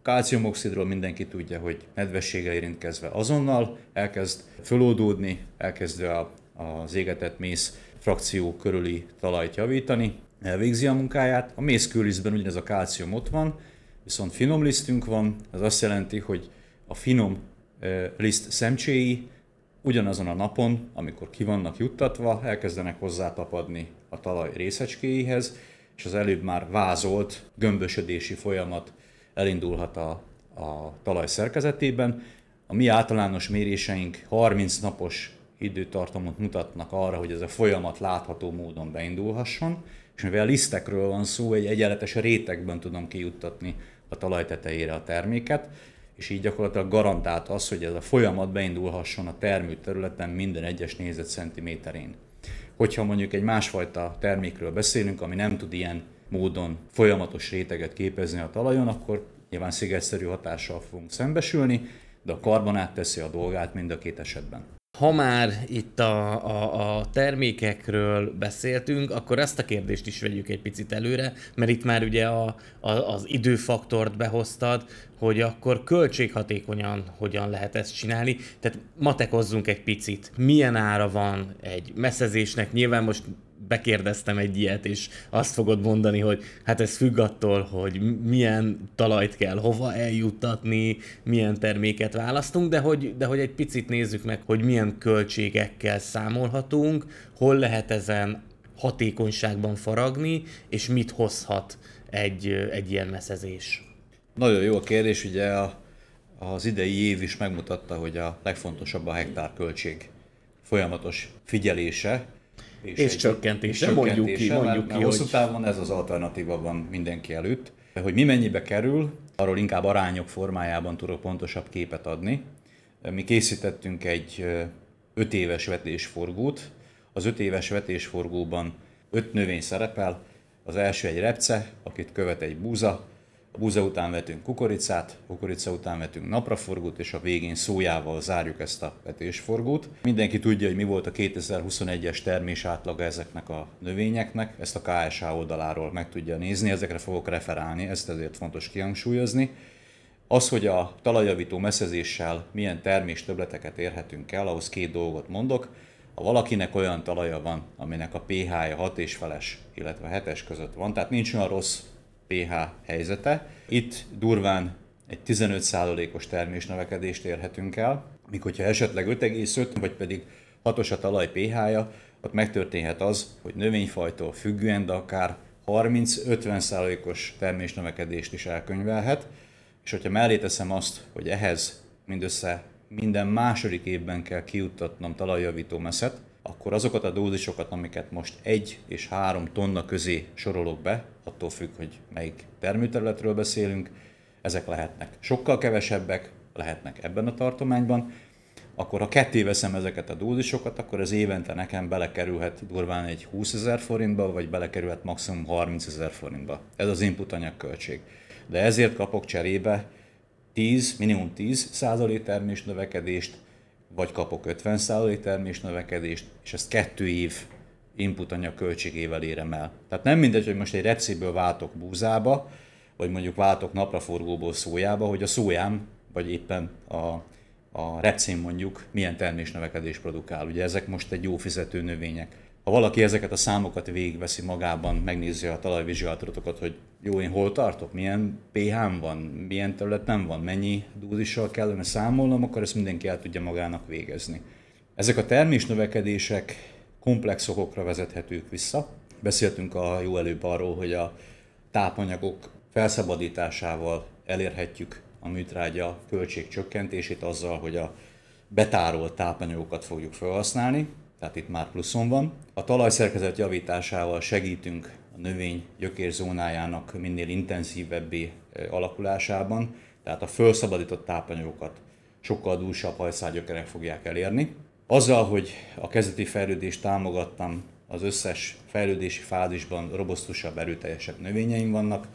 Speaker 4: Kálciumoxidról mindenki tudja, hogy nedvességgel érintkezve azonnal elkezd fölódódni, elkezdve az égetett mész frakció körüli talajt javítani, elvégzi a munkáját. A mészkőlisztben ugyanez a kálcium ott van, viszont finom lisztünk van, ez azt jelenti, hogy a finom liszt szemcséi ugyanazon a napon, amikor ki vannak juttatva, elkezdenek hozzátapadni a talaj részecskéihez, és az előbb már vázolt gömbösödési folyamat elindulhat a, a talaj szerkezetében. A mi általános méréseink 30 napos időtartamot mutatnak arra, hogy ez a folyamat látható módon beindulhasson, és mivel lisztekről van szó, egy egyenletes rétegben tudom kijuttatni a talaj tetejére a terméket, és így gyakorlatilag garantált az, hogy ez a folyamat beindulhasson a termő területen minden egyes négyzetcentiméterén. Hogyha mondjuk egy másfajta termékről beszélünk, ami nem tud ilyen módon folyamatos réteget képezni a talajon, akkor nyilván szigetszerű hatással fogunk szembesülni, de a karbonát teszi a dolgát mind a két esetben.
Speaker 2: Ha már itt a, a, a termékekről beszéltünk, akkor ezt a kérdést is vegyük egy picit előre, mert itt már ugye a, a, az időfaktort behoztad, hogy akkor költséghatékonyan hogyan lehet ezt csinálni. Tehát matekozzunk egy picit. Milyen ára van egy messzezésnek? Nyilván most bekérdeztem egy ilyet, és azt fogod mondani, hogy hát ez függ attól, hogy milyen talajt kell hova eljuttatni, milyen terméket választunk, de hogy, de hogy egy picit nézzük meg, hogy milyen költségekkel számolhatunk, hol lehet ezen hatékonyságban faragni, és mit hozhat egy, egy ilyen meszezés.
Speaker 4: Nagyon jó a kérdés, ugye a, az idei év is megmutatta, hogy a legfontosabb a hektár költség folyamatos figyelése,
Speaker 2: és, és csökkentése, mondjuk ki, mondjuk mert, ki,
Speaker 4: mert hosszú távon ez az alternatíva van mindenki előtt. Hogy mi mennyibe kerül, arról inkább arányok formájában tudok pontosabb képet adni. Mi készítettünk egy 5 éves vetésforgót. Az 5 éves vetésforgóban 5 növény szerepel. Az első egy repce, akit követ egy búza, búza után vetünk kukoricát, kukorica után vetünk napraforgót, és a végén szójával zárjuk ezt a vetésforgót. Mindenki tudja, hogy mi volt a 2021-es termés átlaga ezeknek a növényeknek, ezt a KSH oldaláról meg tudja nézni, ezekre fogok referálni, ezt ezért fontos kihangsúlyozni. Az, hogy a talajjavító messzezéssel milyen termés töbleteket érhetünk el, ahhoz két dolgot mondok. Ha valakinek olyan talaja van, aminek a pH-ja 6 és feles, illetve 7-es között van, tehát nincs olyan rossz pH helyzete. Itt durván egy 15%-os termésnövekedést érhetünk el, míg hogyha esetleg 5,5 vagy pedig 6-os a talaj pH-ja, ott megtörténhet az, hogy növényfajtól függően, de akár 30-50%-os termésnövekedést is elkönyvelhet, és hogyha mellé teszem azt, hogy ehhez mindössze minden második évben kell kijuttatnom talajjavító meszet, akkor azokat a dózisokat, amiket most egy és három tonna közé sorolok be, attól függ, hogy melyik termőterületről beszélünk, ezek lehetnek sokkal kevesebbek, lehetnek ebben a tartományban, akkor ha ketté veszem ezeket a dózisokat, akkor ez évente nekem belekerülhet durván egy 20 ezer forintba, vagy belekerülhet maximum 30 ezer forintba. Ez az input anyagköltség. De ezért kapok cserébe 10, minimum 10 százalék termés növekedést, vagy kapok 50 százalék termés növekedést, és ezt kettő év input anyag költségével érem el. Tehát nem mindegy, hogy most egy repciből váltok búzába, vagy mondjuk váltok napraforgóból szójába, hogy a szójám, vagy éppen a, a repcén mondjuk milyen termésnövekedés produkál. Ugye ezek most egy jó fizető növények. Ha valaki ezeket a számokat végigveszi magában, megnézi a talajvizsgálatokat, hogy jó, én hol tartok, milyen ph van, milyen terület nem van, mennyi dózissal kellene számolnom, akkor ezt mindenki el tudja magának végezni. Ezek a termésnövekedések komplex okokra vezethetők vissza. Beszéltünk a jó előbb arról, hogy a tápanyagok felszabadításával elérhetjük a műtrágya költségcsökkentését azzal, hogy a betárolt tápanyagokat fogjuk felhasználni, tehát itt már pluszon van. A talajszerkezet javításával segítünk a növény gyökérzónájának minél intenzívebbé alakulásában, tehát a felszabadított tápanyagokat sokkal dúsabb hajszálgyökerek fogják elérni. Azzal, hogy a kezdeti fejlődést támogattam, az összes fejlődési fázisban robosztusabb, erőteljesebb növényeim vannak,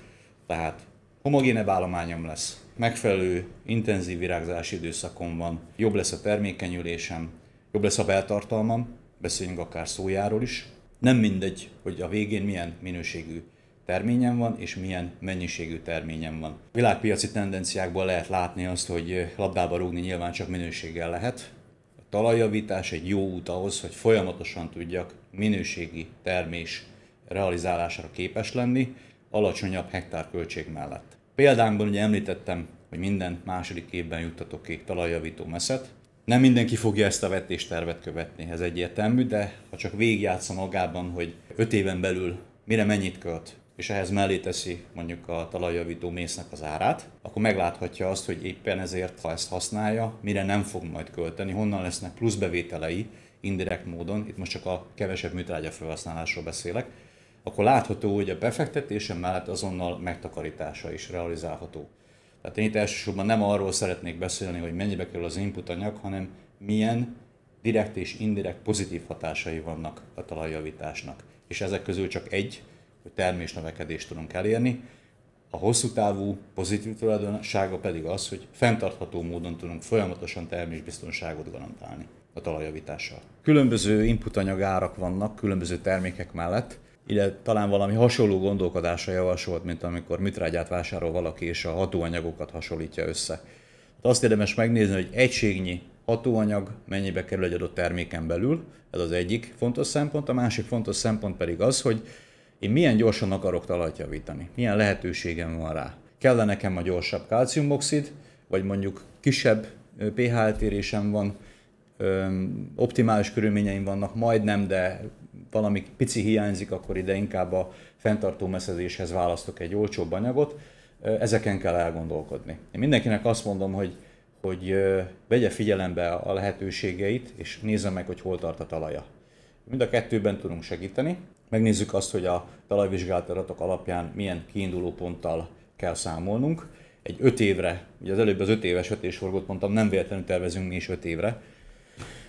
Speaker 4: tehát homogénebb állományom lesz, megfelelő intenzív virágzási időszakom van, jobb lesz a termékenyülésem, jobb lesz a beltartalmam, beszéljünk akár szójáról is. Nem mindegy, hogy a végén milyen minőségű terményem van, és milyen mennyiségű terményem van. Világpiaci tendenciákból lehet látni azt, hogy labdába rúgni nyilván csak minőséggel lehet. A talajjavítás egy jó út ahhoz, hogy folyamatosan tudjak minőségi termés realizálására képes lenni, alacsonyabb hektárköltség mellett. Példámban ugye említettem, hogy minden második évben juttatok ki talajjavító meszet. Nem mindenki fogja ezt a vetéstervet követni, ez egyértelmű, de ha csak végigjátsza magában, hogy 5 éven belül mire mennyit költ, és ehhez mellé teszi mondjuk a talajjavító mésznek az árát, akkor megláthatja azt, hogy éppen ezért, ha ezt használja, mire nem fog majd költeni, honnan lesznek plusz bevételei indirekt módon, itt most csak a kevesebb műtrágya felhasználásról beszélek, akkor látható, hogy a befektetése mellett azonnal megtakarítása is realizálható. Tehát én itt elsősorban nem arról szeretnék beszélni, hogy mennyibe kerül az input anyag, hanem milyen direkt és indirekt pozitív hatásai vannak a talajjavításnak. És ezek közül csak egy, hogy termésnövekedést tudunk elérni, a hosszú távú pozitív tulajdonsága pedig az, hogy fenntartható módon tudunk folyamatosan termésbiztonságot garantálni a talajjavítással. Különböző inputanyag árak vannak különböző termékek mellett, ide talán valami hasonló gondolkodásra javasolt, mint amikor műtrágyát vásárol valaki, és a hatóanyagokat hasonlítja össze. Hát azt érdemes megnézni, hogy egységnyi hatóanyag mennyibe kerül egy adott terméken belül, ez az egyik fontos szempont, a másik fontos szempont pedig az, hogy én milyen gyorsan akarok talajt javítani, milyen lehetőségem van rá. Kell nekem a gyorsabb kalciumoxid, vagy mondjuk kisebb pH eltérésem van, optimális körülményeim vannak, majdnem, de valami pici hiányzik, akkor ide inkább a fenntartó meszezéshez választok egy olcsóbb anyagot. Ezeken kell elgondolkodni. Én mindenkinek azt mondom, hogy, hogy vegye figyelembe a lehetőségeit, és nézze meg, hogy hol tart a talaja. Mind a kettőben tudunk segíteni. Megnézzük azt, hogy a talajvizsgált adatok alapján milyen kiinduló ponttal kell számolnunk. Egy 5 évre, ugye az előbb az 5 éves vetésforgót mondtam, nem véletlenül tervezünk mi is 5 évre,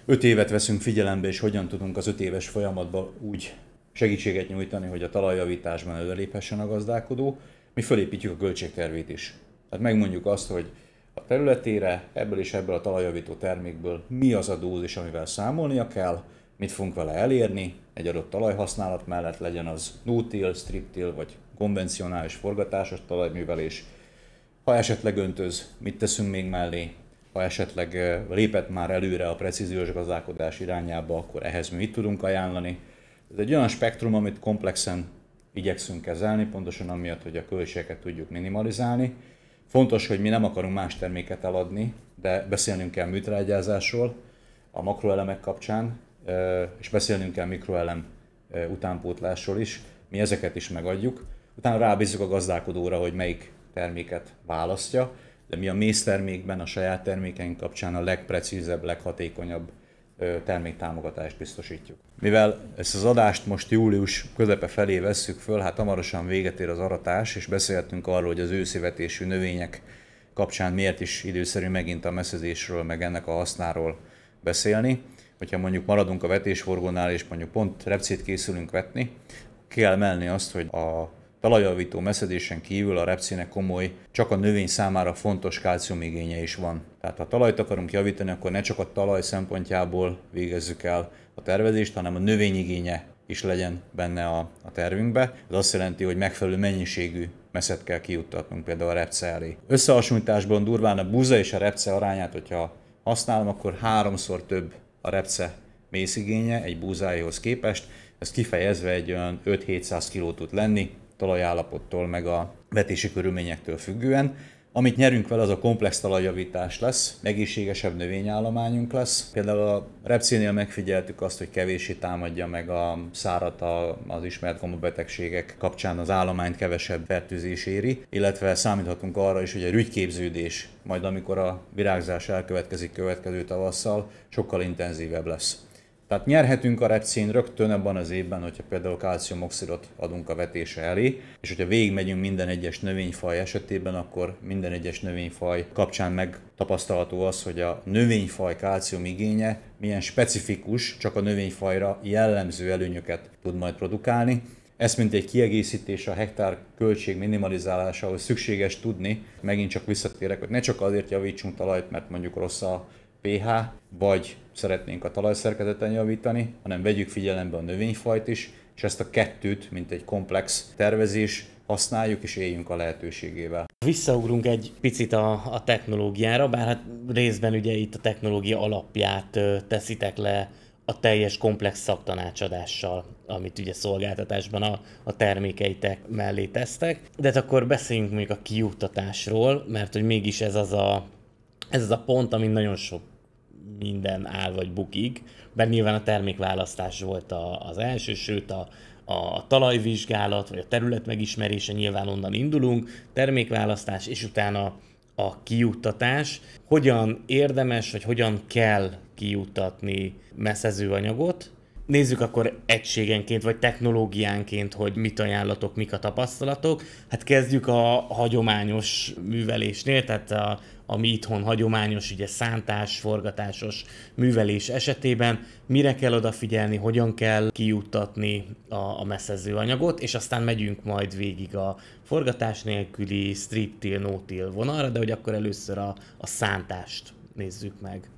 Speaker 4: öt évet veszünk figyelembe, és hogyan tudunk az öt éves folyamatban úgy segítséget nyújtani, hogy a talajjavításban előléphessen a gazdálkodó, mi fölépítjük a költségtervét is. Tehát megmondjuk azt, hogy a területére ebből és ebből a talajjavító termékből mi az a dózis, amivel számolnia kell, mit fogunk vele elérni, egy adott talajhasználat mellett legyen az no-till, strip-till vagy konvencionális forgatásos talajművelés. Ha esetleg öntöz, mit teszünk még mellé, ha esetleg lépett már előre a precíziós gazdálkodás irányába, akkor ehhez mi mit tudunk ajánlani. Ez egy olyan spektrum, amit komplexen igyekszünk kezelni, pontosan amiatt, hogy a költségeket tudjuk minimalizálni. Fontos, hogy mi nem akarunk más terméket eladni, de beszélnünk kell műtrágyázásról a makroelemek kapcsán, és beszélnünk kell mikroelem utánpótlásról is. Mi ezeket is megadjuk. Utána rábízzuk a gazdálkodóra, hogy melyik terméket választja, de mi a méztermékben, a saját termékeink kapcsán a legprecízebb, leghatékonyabb terméktámogatást biztosítjuk. Mivel ezt az adást most július közepe felé vesszük föl, hát hamarosan véget ér az aratás, és beszéltünk arról, hogy az őszivetésű növények kapcsán miért is időszerű megint a messzezésről, meg ennek a hasznáról beszélni. Hogyha mondjuk maradunk a vetésforgónál, és mondjuk pont repcét készülünk vetni, kell menni azt, hogy a talajjavító meszedésen kívül a repcének komoly, csak a növény számára fontos kálciumigénye is van. Tehát ha talajt akarunk javítani, akkor ne csak a talaj szempontjából végezzük el a tervezést, hanem a növényigénye is legyen benne a, a tervünkbe. Ez azt jelenti, hogy megfelelő mennyiségű meszet kell kijuttatnunk például a repce elé. Összehasonlításban durván a buza és a repce arányát, hogyha használom, akkor háromszor több a repce mészigénye egy búzáihoz képest, ez kifejezve egy olyan 5-700 kg tud lenni, talajállapottól, meg a vetési körülményektől függően. Amit nyerünk vele, az a komplex talajjavítás lesz, egészségesebb növényállományunk lesz. Például a repcénél megfigyeltük azt, hogy kevéssé támadja meg a szárat az ismert gombabetegségek kapcsán az állományt kevesebb fertőzés éri, illetve számíthatunk arra is, hogy a rügyképződés majd amikor a virágzás elkövetkezik következő tavasszal, sokkal intenzívebb lesz. Tehát nyerhetünk a repcén rögtön ebben az évben, hogyha például kalciumoxidot adunk a vetése elé, és hogyha végigmegyünk minden egyes növényfaj esetében, akkor minden egyes növényfaj kapcsán megtapasztalható az, hogy a növényfaj kálcium igénye milyen specifikus, csak a növényfajra jellemző előnyöket tud majd produkálni. Ez mint egy kiegészítés a hektár költség minimalizálásához szükséges tudni. Megint csak visszatérek, hogy ne csak azért javítsunk talajt, mert mondjuk rossz a pH, vagy szeretnénk a talajszerkezeten javítani, hanem vegyük figyelembe a növényfajt is, és ezt a kettőt, mint egy komplex tervezés, használjuk és éljünk a lehetőségével.
Speaker 2: Visszaugrunk egy picit a, a technológiára, bár hát részben ugye itt a technológia alapját teszitek le a teljes komplex szaktanácsadással, amit ugye szolgáltatásban a, a termékeitek mellé tesztek. De hát akkor beszéljünk még a kiuttatásról, mert hogy mégis ez az a, ez az a pont, amin nagyon sok minden áll vagy bukik, bár nyilván a termékválasztás volt a, az első, sőt a, a talajvizsgálat, vagy a terület megismerése, nyilván onnan indulunk, termékválasztás, és utána a kijuttatás. Hogyan érdemes, vagy hogyan kell kijuttatni messzezőanyagot, Nézzük akkor egységenként, vagy technológiánként, hogy mit ajánlatok, mik a tapasztalatok. Hát kezdjük a hagyományos művelésnél, tehát a, ami itthon hagyományos, ugye szántás, forgatásos művelés esetében, mire kell odafigyelni, hogyan kell kijuttatni a, a messzező anyagot, és aztán megyünk majd végig a forgatás nélküli strip-till, no-till vonalra, de hogy akkor először a, a szántást nézzük meg.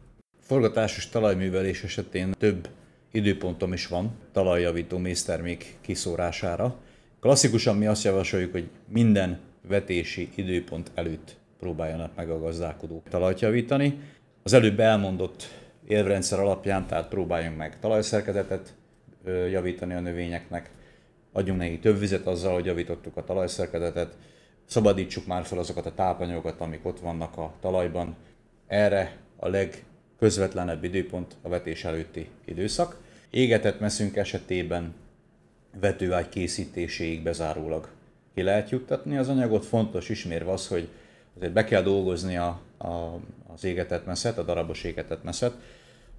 Speaker 4: Forgatásos talajművelés esetén több időpontom is van talajjavító méztermék kiszórására. Klasszikusan mi azt javasoljuk, hogy minden vetési időpont előtt próbáljanak meg a gazdálkodók talajt javítani. Az előbb elmondott élvrendszer alapján, tehát próbáljunk meg talajszerkezetet javítani a növényeknek, adjunk neki több vizet azzal, hogy javítottuk a talajszerkezetet, szabadítsuk már fel azokat a tápanyagokat, amik ott vannak a talajban. Erre a legközvetlenebb időpont a vetés előtti időszak. Égetett meszünk esetében vetőágy készítéséig bezárólag ki lehet juttatni az anyagot. Fontos ismérve az, hogy azért be kell dolgozni a, a, az égetett meszet, a darabos égetett meszet,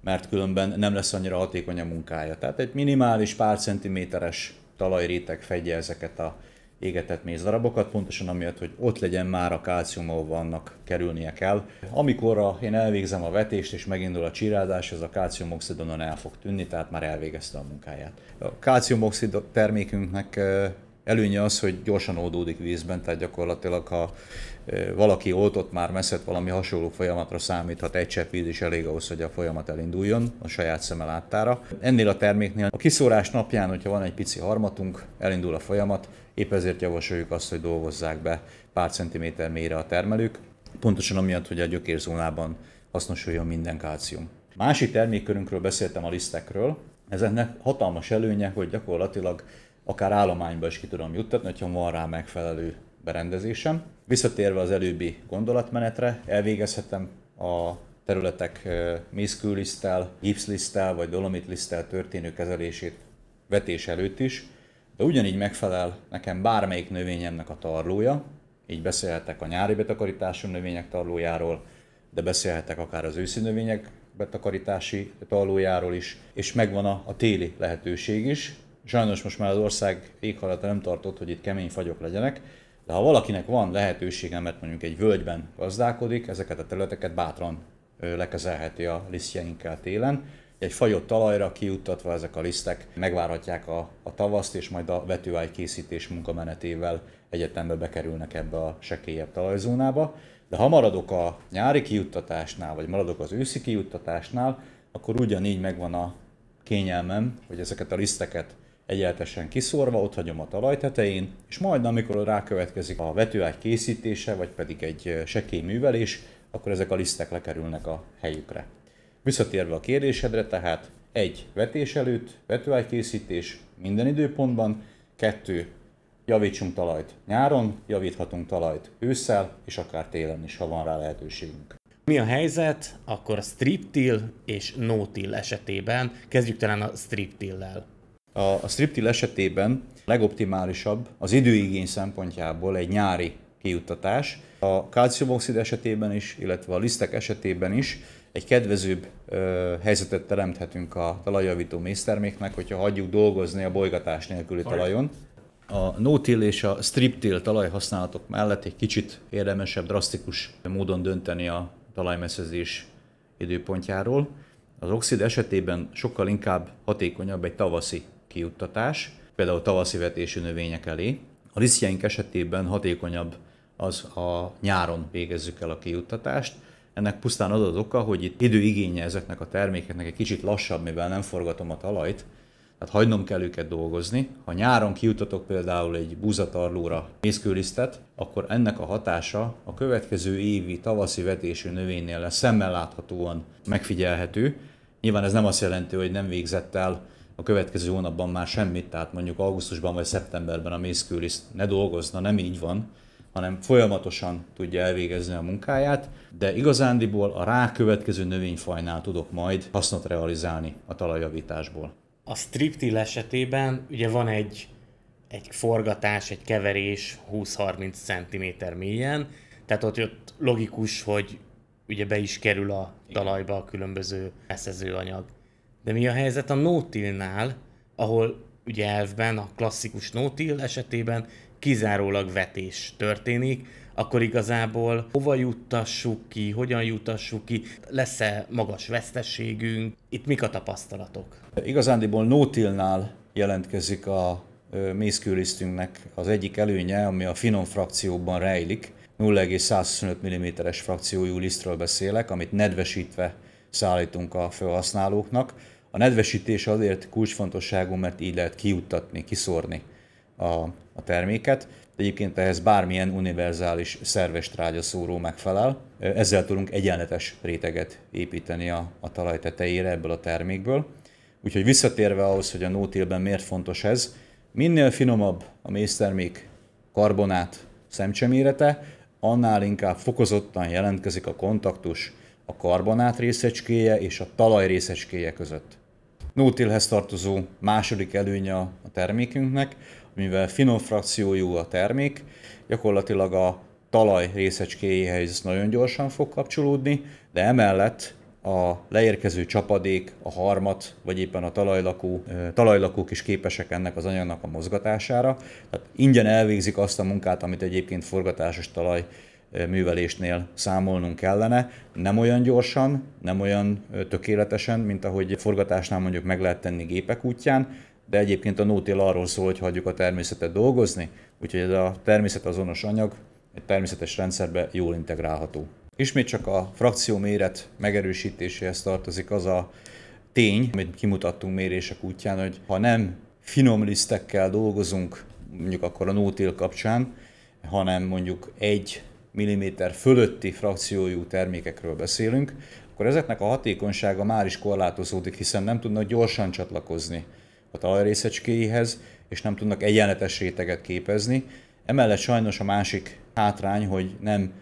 Speaker 4: mert különben nem lesz annyira hatékony a munkája. Tehát egy minimális pár centiméteres talajréteg fedje ezeket a égetett mézdarabokat, pontosan amiatt, hogy ott legyen már a kálcium, ahol vannak kerülnie kell. Amikor a, én elvégzem a vetést és megindul a csirázás, ez a kálciumoxidonon el fog tűnni, tehát már elvégezte a munkáját. A kálciumoxid termékünknek előnye az, hogy gyorsan oldódik vízben, tehát gyakorlatilag ha valaki oltott már messzet valami hasonló folyamatra számíthat, egy csepp víz is elég ahhoz, hogy a folyamat elinduljon a saját szeme láttára. Ennél a terméknél a kiszórás napján, hogyha van egy pici harmatunk, elindul a folyamat, épp ezért javasoljuk azt, hogy dolgozzák be pár centiméter mélyre a termelők, pontosan amiatt, hogy a gyökérzónában hasznosuljon minden kálcium. Másik termékkörünkről beszéltem a lisztekről. Ezeknek hatalmas előnye, hogy gyakorlatilag akár állományba is ki tudom juttatni, hogyha van rá megfelelő berendezésem. Visszatérve az előbbi gondolatmenetre, elvégezhetem a területek mészkőliszttel, gipszliszttel vagy dolomitliszttel történő kezelését vetés előtt is, de ugyanígy megfelel nekem bármelyik növényemnek a tarlója, így beszélhetek a nyári betakarítású növények tarlójáról, de beszélhetek akár az őszi növények betakarítási tarlójáról is, és megvan a, a téli lehetőség is. Sajnos most már az ország éghajlata nem tartott, hogy itt kemény fagyok legyenek, de ha valakinek van lehetősége, mert mondjuk egy völgyben gazdálkodik, ezeket a területeket bátran lekezelheti a lisztjeinkkel télen. Egy fagyott talajra kijuttatva ezek a lisztek megvárhatják a, a tavaszt, és majd a vetőágy készítés munkamenetével egyetembe bekerülnek ebbe a sekélyebb talajzónába. De ha maradok a nyári kijuttatásnál, vagy maradok az őszi kijuttatásnál, akkor ugyanígy megvan a kényelmem, hogy ezeket a liszteket egyenletesen kiszórva, ott hagyom a talaj tetején, és majd amikor rákövetkezik a vetőágy készítése, vagy pedig egy sekély művelés, akkor ezek a lisztek lekerülnek a helyükre. Visszatérve a kérdésedre, tehát egy vetés előtt, vetőágykészítés minden időpontban, kettő javítsunk talajt nyáron, javíthatunk talajt ősszel, és akár télen is, ha van rá lehetőségünk.
Speaker 2: Mi a helyzet akkor a striptil és no-till esetében? Kezdjük talán a striptillel.
Speaker 4: A, a striptil esetében legoptimálisabb az időigény szempontjából egy nyári kijuttatás. A kalciumoxid esetében is, illetve a lisztek esetében is egy kedvezőbb ö, helyzetet teremthetünk a talajjavító mészterméknek, hogyha hagyjuk dolgozni a bolygatás nélküli talajon. A no-till és a strip-till talajhasználatok mellett egy kicsit érdemesebb, drasztikus módon dönteni a talajmeszezés időpontjáról. Az oxid esetében sokkal inkább hatékonyabb egy tavaszi kijuttatás, például tavaszi vetésű növények elé. A lisztjeink esetében hatékonyabb az a nyáron végezzük el a kijuttatást. Ennek pusztán az az oka, hogy itt időigénye ezeknek a termékeknek egy kicsit lassabb, mivel nem forgatom a talajt, tehát hagynom kell őket dolgozni. Ha nyáron kijutatok például egy búzatarlóra mészkőlisztet, akkor ennek a hatása a következő évi tavaszi vetésű növénynél lesz szemmel láthatóan megfigyelhető. Nyilván ez nem azt jelenti, hogy nem végzett el a következő hónapban már semmit, tehát mondjuk augusztusban vagy szeptemberben a mészkőliszt ne dolgozna, nem így van, hanem folyamatosan tudja elvégezni a munkáját, de igazándiból a rákövetkező növényfajnál tudok majd hasznot realizálni a talajjavításból.
Speaker 2: A striptil esetében ugye van egy, egy forgatás, egy keverés 20-30 cm mélyen, tehát ott, ott logikus, hogy ugye be is kerül a talajba a különböző anyag. De mi a helyzet a nótilnál, ahol ugye elvben a klasszikus nótil esetében kizárólag vetés történik, akkor igazából hova juttassuk ki, hogyan juttassuk ki, lesz-e magas vesztességünk, itt mik a tapasztalatok?
Speaker 4: Igazándiból nótilnál jelentkezik a mészkőlisztünknek az egyik előnye, ami a finom frakcióban rejlik. 0,125 mm-es frakciójú lisztről beszélek, amit nedvesítve szállítunk a felhasználóknak. A nedvesítés azért kulcsfontosságú, mert így lehet kijuttatni, kiszórni a, a terméket. Egyébként ehhez bármilyen univerzális szerves trágyaszóró megfelel. Ezzel tudunk egyenletes réteget építeni a, a talaj tetejére ebből a termékből. Úgyhogy visszatérve ahhoz, hogy a nótélben miért fontos ez, minél finomabb a mésztermék karbonát szemcsemérete, annál inkább fokozottan jelentkezik a kontaktus a karbonát részecskéje és a talaj részecskéje között. Nótilhez tartozó második előnye a termékünknek, mivel finom frakciójú a termék, gyakorlatilag a talaj részecskéjéhez nagyon gyorsan fog kapcsolódni, de emellett a leérkező csapadék, a harmat, vagy éppen a talajlakó, talajlakók is képesek ennek az anyagnak a mozgatására. Tehát ingyen elvégzik azt a munkát, amit egyébként forgatásos talaj művelésnél számolnunk kellene. Nem olyan gyorsan, nem olyan tökéletesen, mint ahogy forgatásnál mondjuk meg lehet tenni gépek útján, de egyébként a nótél arról szól, hogy hagyjuk a természetet dolgozni, úgyhogy ez a természetazonos anyag egy természetes rendszerbe jól integrálható. Ismét csak a frakció méret megerősítéséhez tartozik az a tény, amit kimutattunk mérések útján, hogy ha nem finom lisztekkel dolgozunk, mondjuk akkor a nótél kapcsán, hanem mondjuk egy milliméter fölötti frakciójú termékekről beszélünk, akkor ezeknek a hatékonysága már is korlátozódik, hiszen nem tudnak gyorsan csatlakozni a talajrészecskéihez, és nem tudnak egyenletes réteget képezni, Emellett sajnos a másik hátrány, hogy nem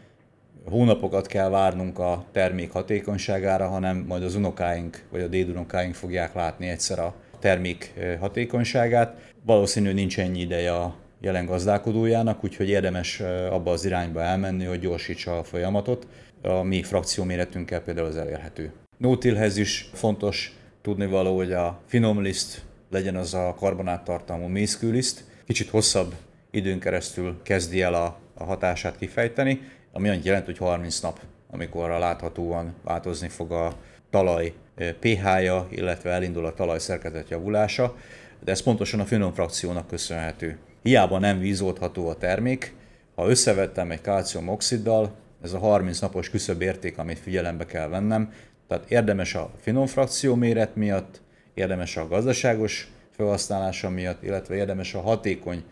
Speaker 4: hónapokat kell várnunk a termék hatékonyságára, hanem majd az unokáink vagy a dédunokáink fogják látni egyszer a termék hatékonyságát. Valószínű nincs ennyi ideje a jelen gazdálkodójának, úgyhogy érdemes abba az irányba elmenni, hogy gyorsítsa a folyamatot. A mi frakcióméretünkkel például az elérhető. Nótilhez is fontos tudni való, hogy a finom liszt legyen az a karbonáttartalmú mészkőliszt, kicsit hosszabb időn keresztül kezdi el a, a hatását kifejteni, ami annyit jelent, hogy 30 nap, amikor a láthatóan változni fog a talaj pH-ja, illetve elindul a talaj szerkezet javulása, de ez pontosan a finom frakciónak köszönhető. Hiába nem vízoldható a termék, ha összevettem egy kálciumoxiddal, ez a 30 napos küszöbb érték, amit figyelembe kell vennem, tehát érdemes a finom frakció méret miatt, érdemes a gazdaságos felhasználása miatt, illetve érdemes a hatékony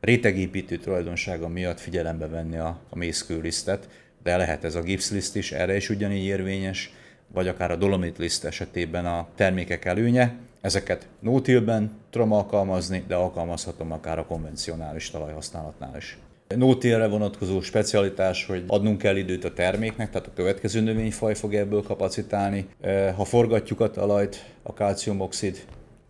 Speaker 4: rétegépítő tulajdonsága miatt figyelembe venni a, a mészkőlisztet, de lehet ez a gipszliszt is, erre is ugyanígy érvényes, vagy akár a dolomit liszt esetében a termékek előnye. Ezeket nótilben tudom alkalmazni, de alkalmazhatom akár a konvencionális talajhasználatnál is. Nótélre vonatkozó specialitás, hogy adnunk kell időt a terméknek, tehát a következő növényfaj fog ebből kapacitálni. Ha forgatjuk a talajt, a kálciumoxid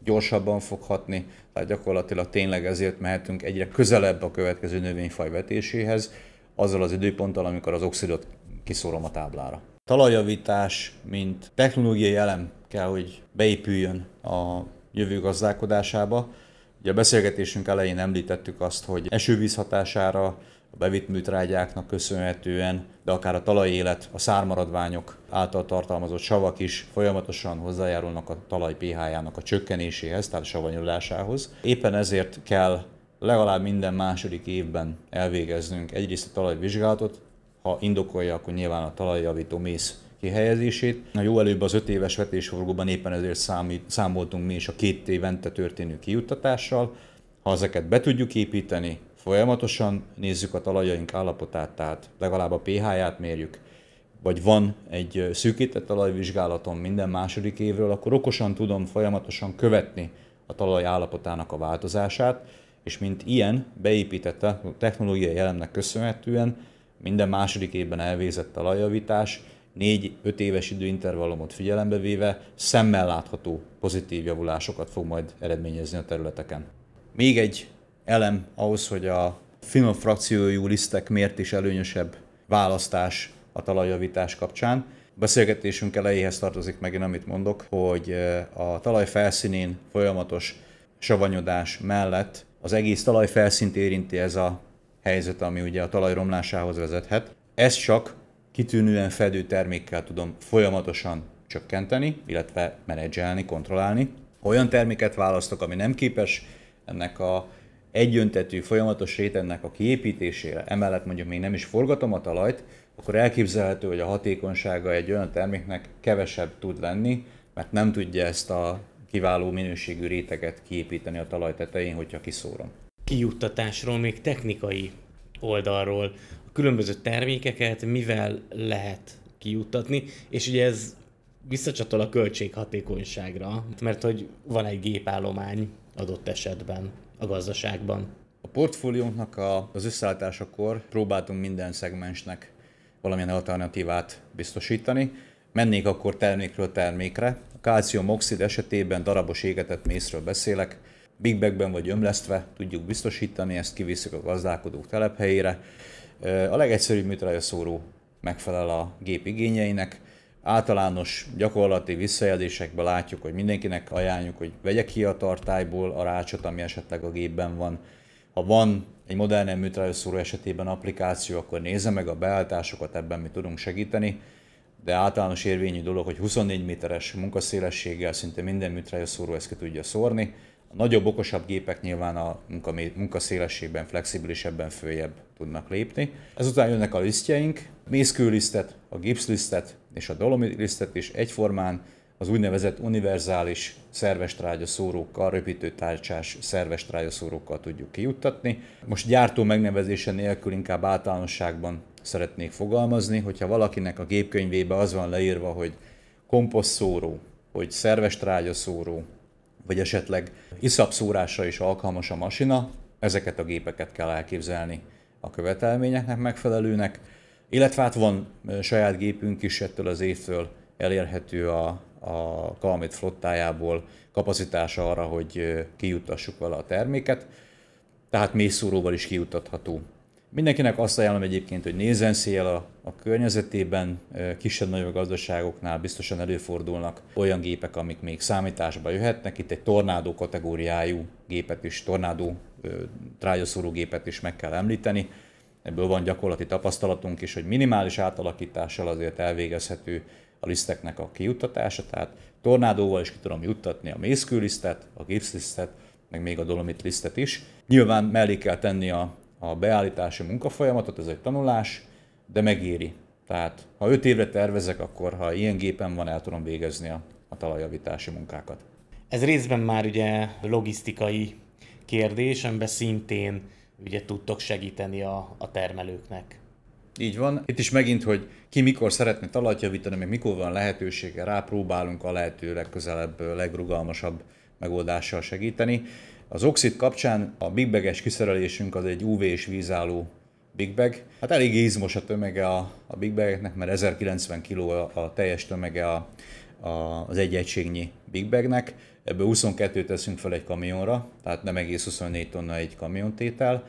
Speaker 4: gyorsabban fog hatni, tehát gyakorlatilag tényleg ezért mehetünk egyre közelebb a következő növényfaj vetéséhez, azzal az időponttal, amikor az oxidot kiszórom a táblára. Talajjavítás, mint technológiai elem kell, hogy beépüljön a jövő gazdálkodásába. Ugye a beszélgetésünk elején említettük azt, hogy esővíz hatására a bevitt műtrágyáknak köszönhetően, de akár a talajélet, a szármaradványok által tartalmazott savak is folyamatosan hozzájárulnak a talaj pH-jának a csökkenéséhez, tehát a savanyolásához. Éppen ezért kell legalább minden második évben elvégeznünk egyrészt a talajvizsgálatot, ha indokolja, akkor nyilván a talajjavító mész kihelyezését. A jó előbb az öt éves vetésforgóban éppen ezért számít, számoltunk mi is a két évente történő kijuttatással. Ha ezeket be tudjuk építeni, folyamatosan nézzük a talajaink állapotát, tehát legalább a pH-ját mérjük, vagy van egy szűkített talajvizsgálatom minden második évről, akkor okosan tudom folyamatosan követni a talaj állapotának a változását, és mint ilyen beépített technológiai elemnek köszönhetően minden második évben elvégzett talajjavítás, 4-5 éves időintervallumot figyelembe véve szemmel látható pozitív javulásokat fog majd eredményezni a területeken. Még egy elem ahhoz, hogy a finom frakciójú lisztek miért is előnyösebb választás a talajjavítás kapcsán. A beszélgetésünk elejéhez tartozik megint, amit mondok, hogy a talaj felszínén folyamatos savanyodás mellett az egész talaj felszínt érinti ez a helyzet, ami ugye a talaj romlásához vezethet. Ez csak kitűnően fedő termékkel tudom folyamatosan csökkenteni, illetve menedzselni, kontrollálni. Olyan terméket választok, ami nem képes ennek a egyöntetű folyamatos rétennek a kiépítésére, emellett mondjuk még nem is forgatom a talajt, akkor elképzelhető, hogy a hatékonysága egy olyan terméknek kevesebb tud lenni, mert nem tudja ezt a kiváló minőségű réteget kiépíteni a talaj tetején, hogyha kiszórom.
Speaker 2: Kijuttatásról, még technikai oldalról a különböző termékeket mivel lehet kijuttatni, és ugye ez visszacsatol a költséghatékonyságra, mert hogy van egy gépállomány adott esetben a gazdaságban.
Speaker 4: A portfóliónknak az összeállításakor próbáltunk minden szegmensnek valamilyen alternatívát biztosítani. Mennék akkor termékről termékre. A kálciumoxid esetében darabos égetett mészről beszélek, big bagben vagy ömlesztve tudjuk biztosítani, ezt kivisszük a gazdálkodók telephelyére. A legegyszerűbb szóró megfelel a gép igényeinek. Általános gyakorlati visszajelzésekben látjuk, hogy mindenkinek ajánljuk, hogy vegye ki a tartályból a rácsot, ami esetleg a gépben van. Ha van egy modern szóró esetében applikáció, akkor nézze meg a beállításokat, ebben mi tudunk segíteni de általános érvényű dolog, hogy 24 méteres munkaszélességgel szinte minden szóró ezt ki tudja szórni. Nagyobb, okosabb gépek nyilván a munka, munkaszélességben, flexibilisebben följebb tudnak lépni. Ezután jönnek a lisztjeink, mészkőlisztet, a gipszlisztet és a dolomit lisztet is egyformán az úgynevezett univerzális szerves trágyaszórókkal, röpítőtárcsás szerves trágyaszórókkal tudjuk kijuttatni. Most gyártó megnevezése nélkül inkább általánosságban szeretnék fogalmazni, hogyha valakinek a gépkönyvébe az van leírva, hogy komposztszóró, hogy szerves trágyaszóró, vagy esetleg iszapszórásra is alkalmas a masina, ezeket a gépeket kell elképzelni a követelményeknek megfelelőnek, illetve hát van saját gépünk is ettől az évtől elérhető a, a Kalmit flottájából kapacitása arra, hogy kijuttassuk vele a terméket, tehát mészszóróval is kijuttatható. Mindenkinek azt ajánlom egyébként, hogy nézzen szél a, a környezetében, kisebb-nagyobb gazdaságoknál biztosan előfordulnak olyan gépek, amik még számításba jöhetnek. Itt egy tornádó kategóriájú gépet is, tornádó trágyaszóró gépet is meg kell említeni. Ebből van gyakorlati tapasztalatunk is, hogy minimális átalakítással azért elvégezhető a liszteknek a kijuttatása, tehát tornádóval is ki tudom juttatni a mészkőlisztet, a gipszlisztet, meg még a dolomit lisztet is. Nyilván mellé kell tenni a, a beállítási munkafolyamatot, ez egy tanulás, de megéri. Tehát ha 5 évre tervezek, akkor ha ilyen gépen van, el tudom végezni a, a talajjavítási munkákat.
Speaker 2: Ez részben már ugye logisztikai kérdés, amiben szintén ugye tudtok segíteni a, a termelőknek.
Speaker 4: Így van. Itt is megint, hogy ki mikor szeretne talajt javítani, meg mikor van lehetősége rá, próbálunk a lehető legközelebb, legrugalmasabb megoldással segíteni. Az oxid kapcsán a Big Bag-es kiszerelésünk az egy UV és vízálló Big Bag. Hát elég izmos a tömege a, a Big Bag-eknek, mert 1090 kg a, a teljes tömege a, a, az egy egységnyi Big Bag-nek. Ebből 22 teszünk fel egy kamionra, tehát nem egész 24 tonna egy kamiontétel.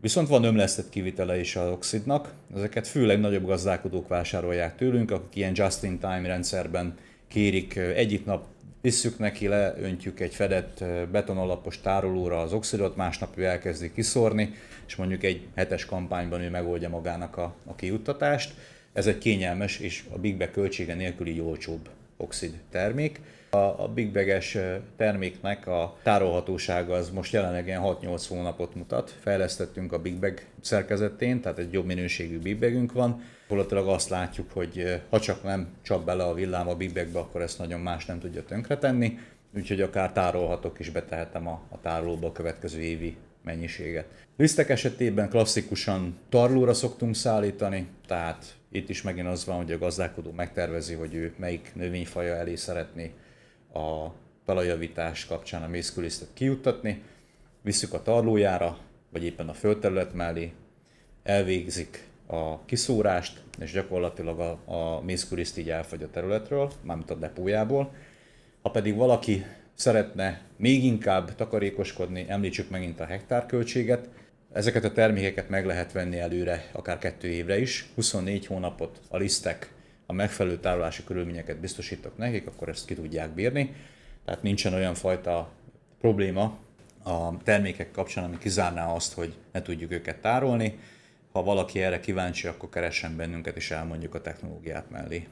Speaker 4: Viszont van ömlesztett kivitele is az oxidnak, ezeket főleg nagyobb gazdálkodók vásárolják tőlünk, akik ilyen just-in-time rendszerben kérik egyik nap visszük neki, leöntjük egy fedett betonalapos tárolóra az oxidot, másnap ő elkezdi kiszórni, és mondjuk egy hetes kampányban ő megoldja magának a, a kijuttatást. Ez egy kényelmes és a Big Bag költsége nélküli olcsóbb oxid termék. A, a Big Bag-es terméknek a tárolhatósága az most jelenleg 6-8 hónapot mutat. Fejlesztettünk a Big Bag szerkezetén, tehát egy jobb minőségű Big Bagünk van. Gyakorlatilag azt látjuk, hogy ha csak nem csap bele a villám a Big Bagbe, akkor ezt nagyon más nem tudja tönkretenni. Úgyhogy akár tárolhatok is betehetem a, a tárolóba a következő évi mennyiséget. Lisztek esetében klasszikusan tarlóra szoktunk szállítani, tehát itt is megint az van, hogy a gazdálkodó megtervezi, hogy ő melyik növényfaja elé szeretné a talajjavítás kapcsán a mészkőlisztet kijuttatni, visszük a tarlójára, vagy éppen a földterület mellé, elvégzik a kiszúrást, és gyakorlatilag a, a mészkőliszt így elfogy a területről, mármint a depójából. Ha pedig valaki szeretne még inkább takarékoskodni, említsük megint a hektárköltséget, ezeket a termékeket meg lehet venni előre, akár kettő évre is, 24 hónapot a lisztek a megfelelő tárolási körülményeket biztosítok nekik, akkor ezt ki tudják bírni. Tehát nincsen olyan fajta probléma a termékek kapcsán, ami kizárná azt, hogy ne tudjuk őket tárolni. Ha valaki erre kíváncsi, akkor keressen bennünket, és elmondjuk a technológiát mellé.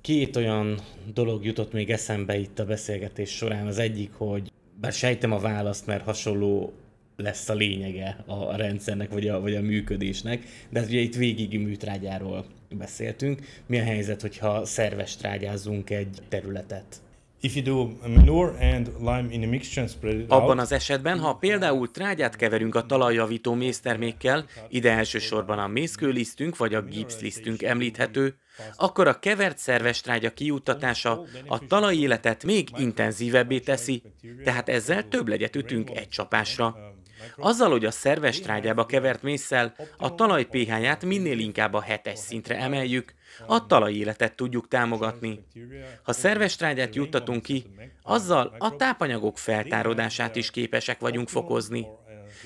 Speaker 2: Két olyan dolog jutott még eszembe itt a beszélgetés során. Az egyik, hogy bár sejtem a választ, mert hasonló lesz a lényege a rendszernek, vagy a, vagy a működésnek, de hát ugye itt végig műtrágyáról beszéltünk. Mi a helyzet, hogyha szerves trágyázunk egy területet?
Speaker 5: If you do manure and lime in a mixture and spread it
Speaker 2: Abban az esetben, ha például trágyát keverünk a talajjavító méztermékkel, ide elsősorban a mészkőlisztünk vagy a gipszlisztünk említhető, akkor a kevert szerves trágya kiuttatása a talajéletet még intenzívebbé teszi, tehát ezzel több legyet ütünk egy csapásra. Azzal, hogy a szerves trágyába kevert mészsel a talaj pH-ját minél inkább a hetes szintre emeljük, a talajéletet tudjuk támogatni. Ha szerves trágyát juttatunk ki, azzal a tápanyagok feltárodását is képesek vagyunk fokozni.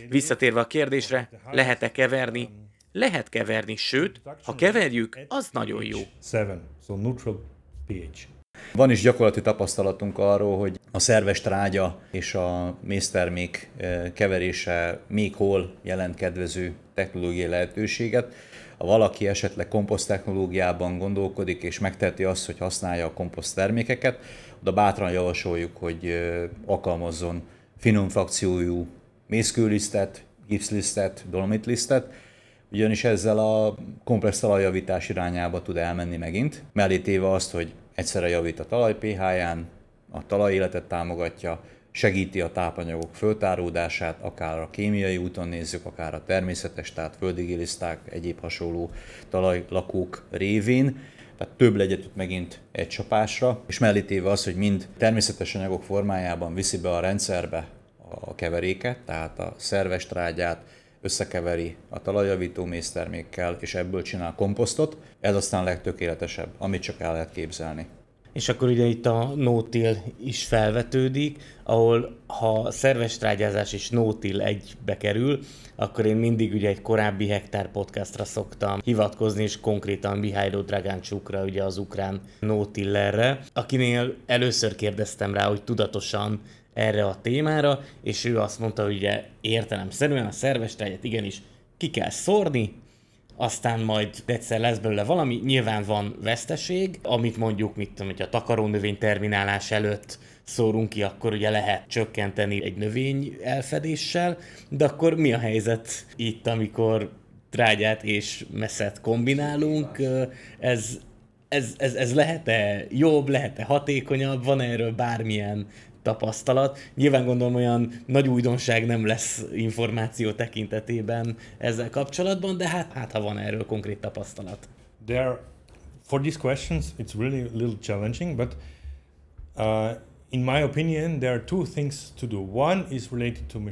Speaker 2: Visszatérve a kérdésre, lehet-e keverni? Lehet keverni, sőt, ha keverjük, az nagyon jó.
Speaker 5: Seven, so neutral pH.
Speaker 4: Van is gyakorlati tapasztalatunk arról, hogy a szerves trágya és a méztermék eh, keverése még hol jelent kedvező technológiai lehetőséget. Ha valaki esetleg komposzt technológiában gondolkodik és megteheti azt, hogy használja a komposzt termékeket, oda bátran javasoljuk, hogy eh, alkalmazzon finom frakciójú mészkőlisztet, gipszlisztet, dolomitlisztet, ugyanis ezzel a komplex talajjavítás irányába tud elmenni megint, mellé téve azt, hogy egyszerre javít a talaj pH-ján, a talajéletet támogatja, segíti a tápanyagok föltáródását, akár a kémiai úton nézzük, akár a természetes, tehát földigiliszták, egyéb hasonló talajlakók révén, tehát több legyet megint egy csapásra, és mellé téve az, hogy mind természetes anyagok formájában viszi be a rendszerbe a keveréket, tehát a szerves trágyát, összekeveri a talajjavító méztermékkel, és ebből csinál komposztot. Ez aztán legtökéletesebb, amit csak el lehet képzelni.
Speaker 2: És akkor ugye itt a nótil is felvetődik, ahol ha szerves trágyázás és nótil egybe kerül, akkor én mindig ugye egy korábbi Hektár podcastra szoktam hivatkozni, és konkrétan Mihailo Dragáncsukra, ugye az ukrán nótillerre, akinél először kérdeztem rá, hogy tudatosan erre a témára, és ő azt mondta, hogy ugye értelemszerűen a szerves trágyát igenis ki kell szórni, aztán majd egyszer lesz belőle valami, nyilván van veszteség, amit mondjuk, mit tudom, hogy a takarónövény terminálás előtt szórunk ki, akkor ugye lehet csökkenteni egy növény elfedéssel, de akkor mi a helyzet itt, amikor trágyát és messzet kombinálunk? Ez, ez, ez, ez lehet-e jobb, lehet-e hatékonyabb, van erről bármilyen tapasztalat. Nyilván gondolom olyan nagy újdonság nem lesz információ tekintetében ezzel kapcsolatban, de hát, hát ha van erről konkrét tapasztalat.
Speaker 5: There, for these questions, it's really a little challenging, but uh,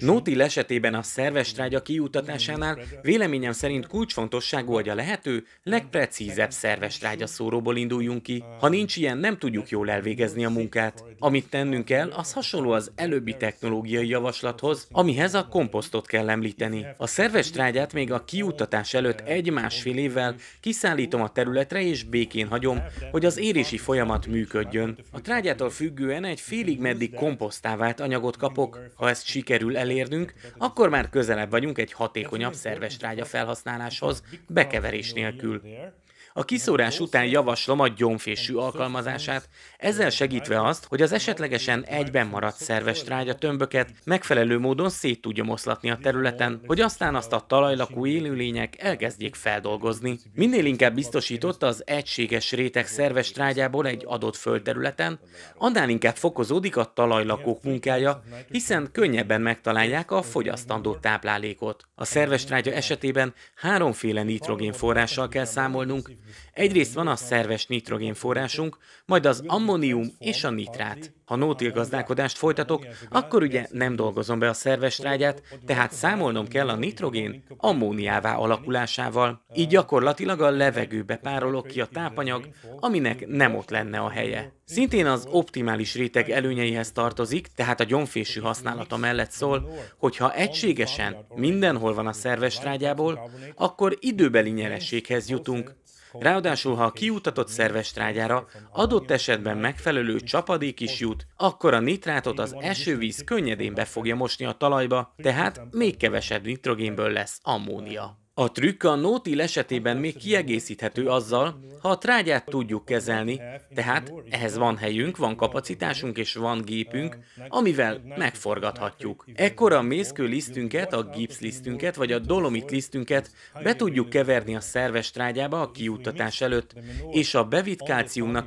Speaker 2: Nótil esetében a szerves trágya kiutatásánál véleményem szerint kulcsfontosságú, hogy a lehető legprecízebb szerves trágya szóróból induljunk ki. Ha nincs ilyen, nem tudjuk jól elvégezni a munkát. Amit tennünk kell, az hasonló az előbbi technológiai javaslathoz, amihez a komposztot kell említeni. A szerves trágyát még a kiutatás előtt egy-másfél évvel kiszállítom a területre és békén hagyom, hogy az érési folyamat működjön. A trágyától függően egy félig meddig komposztá vált anyagot kapok. Ha ezt sikerül elérnünk, akkor már közelebb vagyunk egy hatékonyabb szerves trágya felhasználáshoz, bekeverés nélkül. A kiszórás után javaslom a gyomfésű alkalmazását, ezzel segítve azt, hogy az esetlegesen egyben maradt szerves trágya tömböket megfelelő módon szét tudja moszlatni a területen, hogy aztán azt a talajlakó élőlények elkezdjék feldolgozni. Minél inkább biztosított az egységes réteg szerves trágyából egy adott földterületen, annál inkább fokozódik a talajlakók munkája, hiszen könnyebben megtalálják a fogyasztandó táplálékot. A szerves trágya esetében háromféle nitrogénforrással kell számolnunk, Egyrészt van a szerves nitrogénforrásunk, majd az ammónium és a nitrát. Ha nótil gazdálkodást folytatok, akkor ugye nem dolgozom be a szerves trágyát, tehát számolnom kell a nitrogén ammóniává alakulásával. Így gyakorlatilag a levegőbe párolok ki a tápanyag, aminek nem ott lenne a helye. Szintén az optimális réteg előnyeihez tartozik, tehát a gyomfésű használata mellett szól, hogy ha egységesen mindenhol van a szerves trágyából, akkor időbeli nyerességhez jutunk, Ráadásul, ha a kiutatott szerves trágyára adott esetben megfelelő csapadék is jut, akkor a nitrátot az esővíz könnyedén be fogja mosni a talajba, tehát még kevesebb nitrogénből lesz ammónia. A trükk a nótil esetében még kiegészíthető azzal, ha a trágyát tudjuk kezelni, tehát ehhez van helyünk, van kapacitásunk és van gépünk, amivel megforgathatjuk. Ekkor a mészkő lisztünket, a gipszlisztünket vagy a dolomit lisztünket be tudjuk keverni a szerves trágyába a kiuttatás előtt, és a bevitt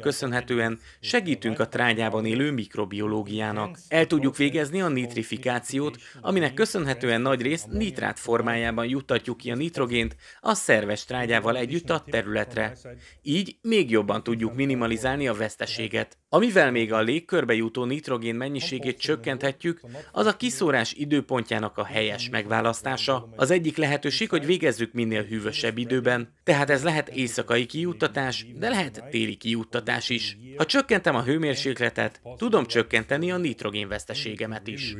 Speaker 2: köszönhetően segítünk a trágyában élő mikrobiológiának. El tudjuk végezni a nitrifikációt, aminek köszönhetően nagy részt nitrát formájában juttatjuk ki a nitrogént, nitrogént a szerves trágyával együtt a területre. Így még jobban tudjuk minimalizálni a veszteséget. Amivel még a légkörbe jutó nitrogén mennyiségét csökkenthetjük, az a kiszórás időpontjának a helyes megválasztása. Az egyik lehetőség, hogy végezzük minél hűvösebb időben, tehát ez lehet éjszakai kijuttatás, de lehet téli kijuttatás is. Ha csökkentem a hőmérsékletet, tudom csökkenteni a nitrogén veszteségemet is.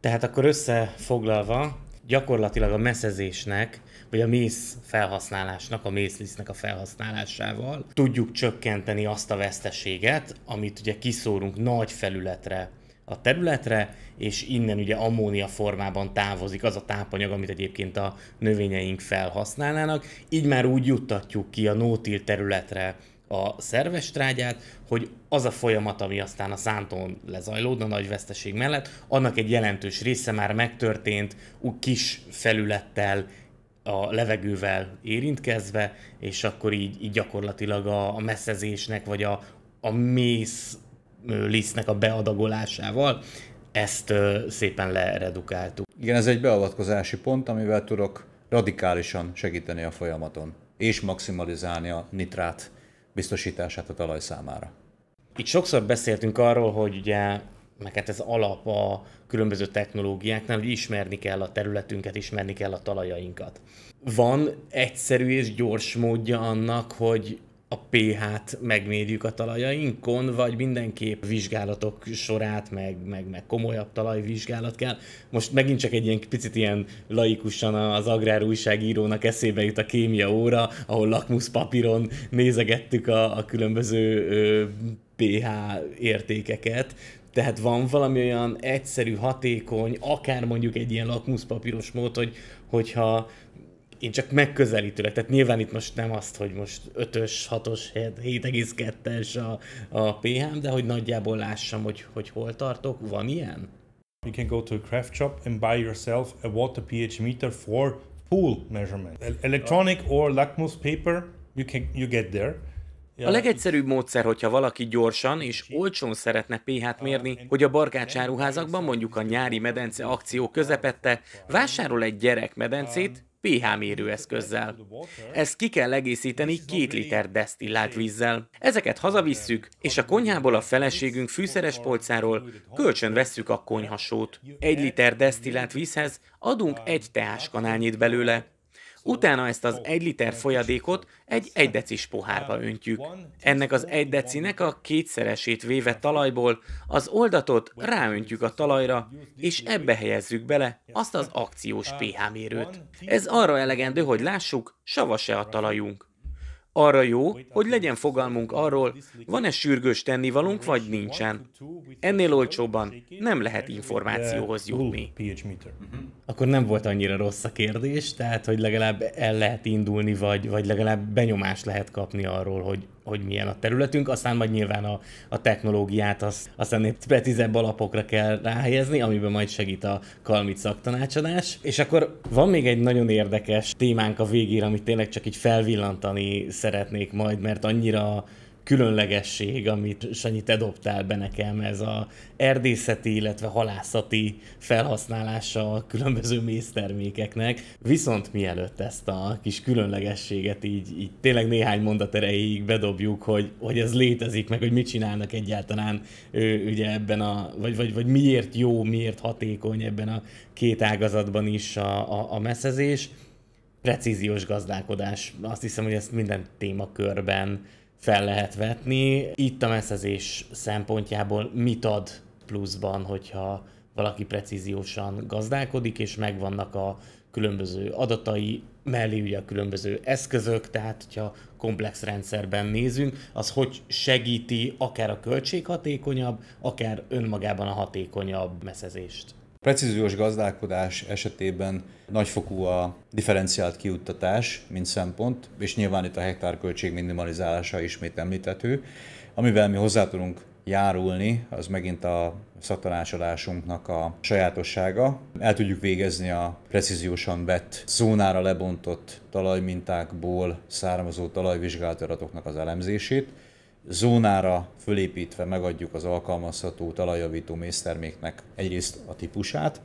Speaker 2: Tehát akkor összefoglalva, gyakorlatilag a messzezésnek, vagy a mész felhasználásnak, a mészlisznek a felhasználásával tudjuk csökkenteni azt a veszteséget, amit ugye kiszórunk nagy felületre a területre, és innen ugye ammónia formában távozik az a tápanyag, amit egyébként a növényeink felhasználnának. Így már úgy juttatjuk ki a nótil területre a szerves trágyát, hogy az a folyamat, ami aztán a szántón lezajlódna nagy veszteség mellett, annak egy jelentős része már megtörtént, úgy kis felülettel, a levegővel érintkezve, és akkor így, így gyakorlatilag a, a messzezésnek, vagy a, a mész lisztnek a beadagolásával ezt ö, szépen leredukáltuk.
Speaker 4: Igen, ez egy beavatkozási pont, amivel tudok radikálisan segíteni a folyamaton, és maximalizálni a nitrát biztosítását a talaj számára.
Speaker 2: Itt sokszor beszéltünk arról, hogy ugye meg hát ez alap a különböző technológiáknál, hogy ismerni kell a területünket, ismerni kell a talajainkat. Van egyszerű és gyors módja annak, hogy a pH-t megmérjük a talajainkon, vagy mindenképp vizsgálatok sorát, meg, meg, meg komolyabb talajvizsgálat kell. Most megint csak egy ilyen picit ilyen laikusan az agrár újságírónak eszébe jut a kémia óra, ahol lakmuszpapíron nézegettük a, a különböző ö, pH értékeket, tehát van valami olyan egyszerű, hatékony, akár mondjuk egy ilyen lakmuszpapíros mód, hogy, hogyha én csak megközelítőleg, tehát nyilván itt most nem azt, hogy most 5-ös, 6-os, 7,2-es a, a pH, de hogy nagyjából lássam, hogy, hogy hol tartok. Van ilyen?
Speaker 5: You can go to a craft shop and buy yourself a water pH meter for pool measurement. Electronic or lakmus paper, you can you get there.
Speaker 2: A legegyszerűbb módszer, hogyha valaki gyorsan és olcsón szeretne pH-t mérni, hogy a barkácsáruházakban mondjuk a nyári medence akció közepette vásárol egy gyerek medencét, pH mérőeszközzel. Ezt ki kell egészíteni két liter desztillált vízzel. Ezeket hazavisszük, és a konyhából a feleségünk fűszeres polcáról kölcsön vesszük a konyhasót. Egy liter desztillált vízhez adunk egy teáskanálnyit belőle. Utána ezt az egy liter folyadékot egy egy decis pohárba öntjük. Ennek az egy decinek a kétszeresét véve talajból az oldatot ráöntjük a talajra, és ebbe helyezzük bele azt az akciós pH mérőt. Ez arra elegendő, hogy lássuk, savas-e a talajunk. Arra jó, hogy legyen fogalmunk arról, van-e sürgős tennivalunk, vagy nincsen. Ennél olcsóban nem lehet információhoz jutni. Akkor nem volt annyira rossz a kérdés, tehát hogy legalább el lehet indulni, vagy, vagy legalább benyomást lehet kapni arról, hogy, hogy milyen a területünk, aztán majd nyilván a, a technológiát az, aztán egy precízebb alapokra kell ráhelyezni, amiben majd segít a Kalmit szaktanácsadás. És akkor van még egy nagyon érdekes témánk a végére, amit tényleg csak így felvillantani szeretnék majd, mert annyira különlegesség, amit Sanyi te dobtál be nekem, ez a erdészeti, illetve halászati felhasználása a különböző méztermékeknek. Viszont mielőtt ezt a kis különlegességet így, így tényleg néhány mondat erejéig bedobjuk, hogy, hogy ez létezik, meg hogy mit csinálnak egyáltalán ő, ugye ebben a, vagy, vagy, vagy miért jó, miért hatékony ebben a két ágazatban is a, a, a messzezés, precíziós gazdálkodás. Azt hiszem, hogy ezt minden témakörben fel lehet vetni. Itt a messzezés szempontjából mit ad pluszban, hogyha valaki precíziósan gazdálkodik, és megvannak a különböző adatai, mellé ugye a különböző eszközök, tehát hogyha komplex rendszerben nézünk, az hogy segíti akár a költséghatékonyabb, akár önmagában a hatékonyabb messzezést.
Speaker 4: Precíziós gazdálkodás esetében nagyfokú a differenciált kiuttatás, mint szempont, és nyilván itt a hektárköltség minimalizálása ismét említető. Amivel mi hozzá tudunk járulni, az megint a szaktanácsadásunknak a sajátossága. El tudjuk végezni a precíziósan vett, zónára lebontott talajmintákból származó talajvizsgált adatoknak az elemzését, zónára fölépítve megadjuk az alkalmazható talajjavító mézterméknek egyrészt a típusát,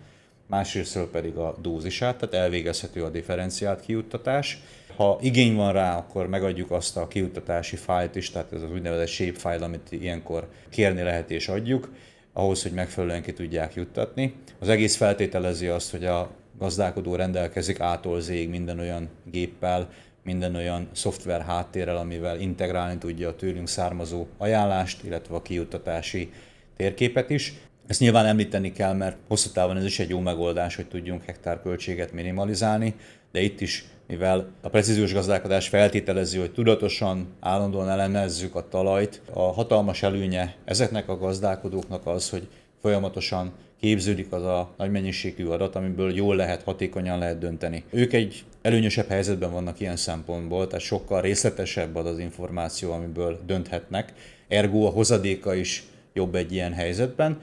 Speaker 4: másrészt pedig a dózisát, tehát elvégezhető a differenciált kiuttatás. Ha igény van rá, akkor megadjuk azt a kiuttatási fájlt is, tehát ez az úgynevezett shapefile, amit ilyenkor kérni lehet és adjuk, ahhoz, hogy megfelelően ki tudják juttatni. Az egész feltételezi azt, hogy a gazdálkodó rendelkezik ától zég minden olyan géppel, minden olyan szoftver háttérrel, amivel integrálni tudja a tőlünk származó ajánlást, illetve a kijuttatási térképet is. Ezt nyilván említeni kell, mert hosszú távon ez is egy jó megoldás, hogy tudjunk hektárköltséget minimalizálni, de itt is, mivel a precíziós gazdálkodás feltételezi, hogy tudatosan, állandóan elemezzük a talajt, a hatalmas előnye ezeknek a gazdálkodóknak az, hogy folyamatosan képződik az a nagy mennyiségű adat, amiből jól lehet, hatékonyan lehet dönteni. Ők egy előnyösebb helyzetben vannak ilyen szempontból, tehát sokkal részletesebb az az információ, amiből dönthetnek. Ergo a hozadéka is jobb egy ilyen helyzetben.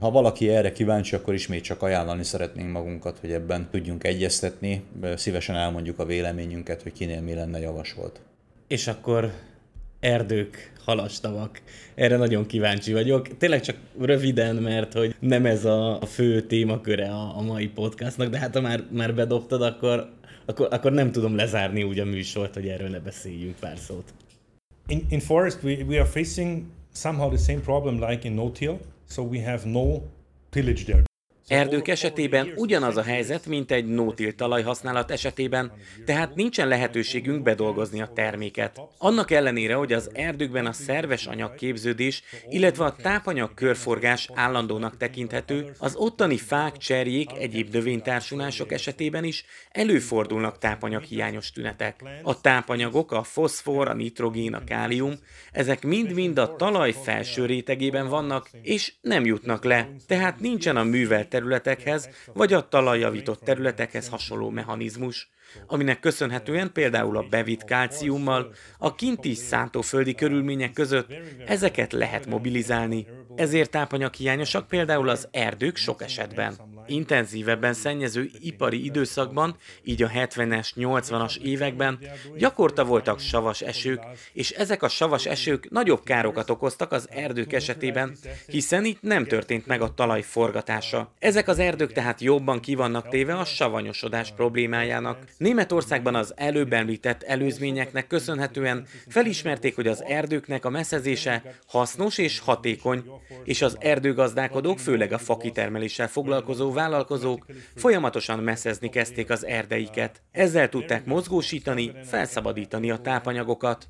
Speaker 4: Ha valaki erre kíváncsi, akkor ismét csak ajánlani szeretnénk magunkat, hogy ebben tudjunk egyeztetni. Szívesen elmondjuk a véleményünket, hogy kinél mi lenne javasolt.
Speaker 2: És akkor erdők, halastavak. Erre nagyon kíváncsi vagyok. Tényleg csak röviden, mert hogy nem ez a fő témaköre a, a mai podcastnak, de hát ha már, már bedobtad, akkor, akkor, akkor nem tudom lezárni úgy a műsort, hogy erről ne beszéljünk pár szót.
Speaker 5: In, in forest we, we are facing somehow the same problem like in no-till, so we have no tillage there.
Speaker 2: Erdők esetében ugyanaz a helyzet, mint egy no-till talajhasználat esetében, tehát nincsen lehetőségünk bedolgozni a terméket. Annak ellenére, hogy az erdőkben a szerves anyagképződés, illetve a tápanyag körforgás állandónak tekinthető, az ottani fák, cserjék, egyéb növénytársulások esetében is előfordulnak tápanyaghiányos tünetek. A tápanyagok, a foszfor, a nitrogén, a kálium, ezek mind-mind a talaj felső rétegében vannak, és nem jutnak le, tehát nincsen a művelt területekhez, vagy a talajjavított területekhez hasonló mechanizmus, aminek köszönhetően például a bevitt kálciummal a kinti szántóföldi körülmények között ezeket lehet mobilizálni. Ezért tápanyaghiányosak például az erdők sok esetben. Intenzívebben szennyező ipari időszakban, így a 70-es, 80-as években gyakorta voltak savas esők, és ezek a savas esők nagyobb károkat okoztak az erdők esetében, hiszen itt nem történt meg a talaj forgatása. Ezek az erdők tehát jobban kivannak téve a savanyosodás problémájának. Németországban az előbb említett előzményeknek köszönhetően felismerték, hogy az erdőknek a meszezése hasznos és hatékony, és az erdőgazdálkodók, főleg a fakitermeléssel foglalkozó vállalkozók folyamatosan messzezni kezdték az erdeiket. Ezzel tudták mozgósítani, felszabadítani a tápanyagokat.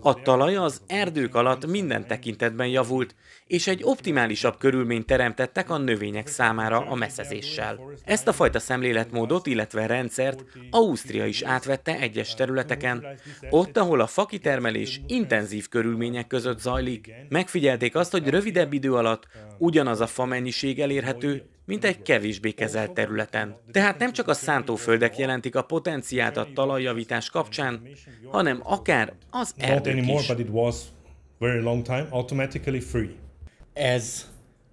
Speaker 2: A talaj az erdők alatt minden tekintetben javult, és egy optimálisabb körülményt teremtettek a növények számára a meszezéssel. Ezt a fajta szemléletmódot, illetve rendszert Ausztria is átvette egyes területeken, ott, ahol a fakitermelés intenzív körülmények között zajlik. Megfigyelték azt, hogy rövidebb idő alatt ugyanaz a fa mennyiség elérhető, mint egy kevésbé kezelt területen. Tehát nem csak a szántóföldek jelentik a potenciált a talajjavítás kapcsán, hanem akár az erdők is. Ez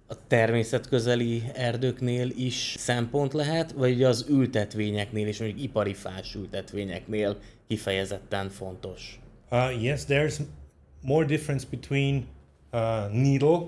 Speaker 2: a természetközeli erdőknél is szempont lehet, vagy az ültetvényeknél és mondjuk ipari fás ültetvényeknél kifejezetten fontos?
Speaker 5: Uh, yes, there's more difference between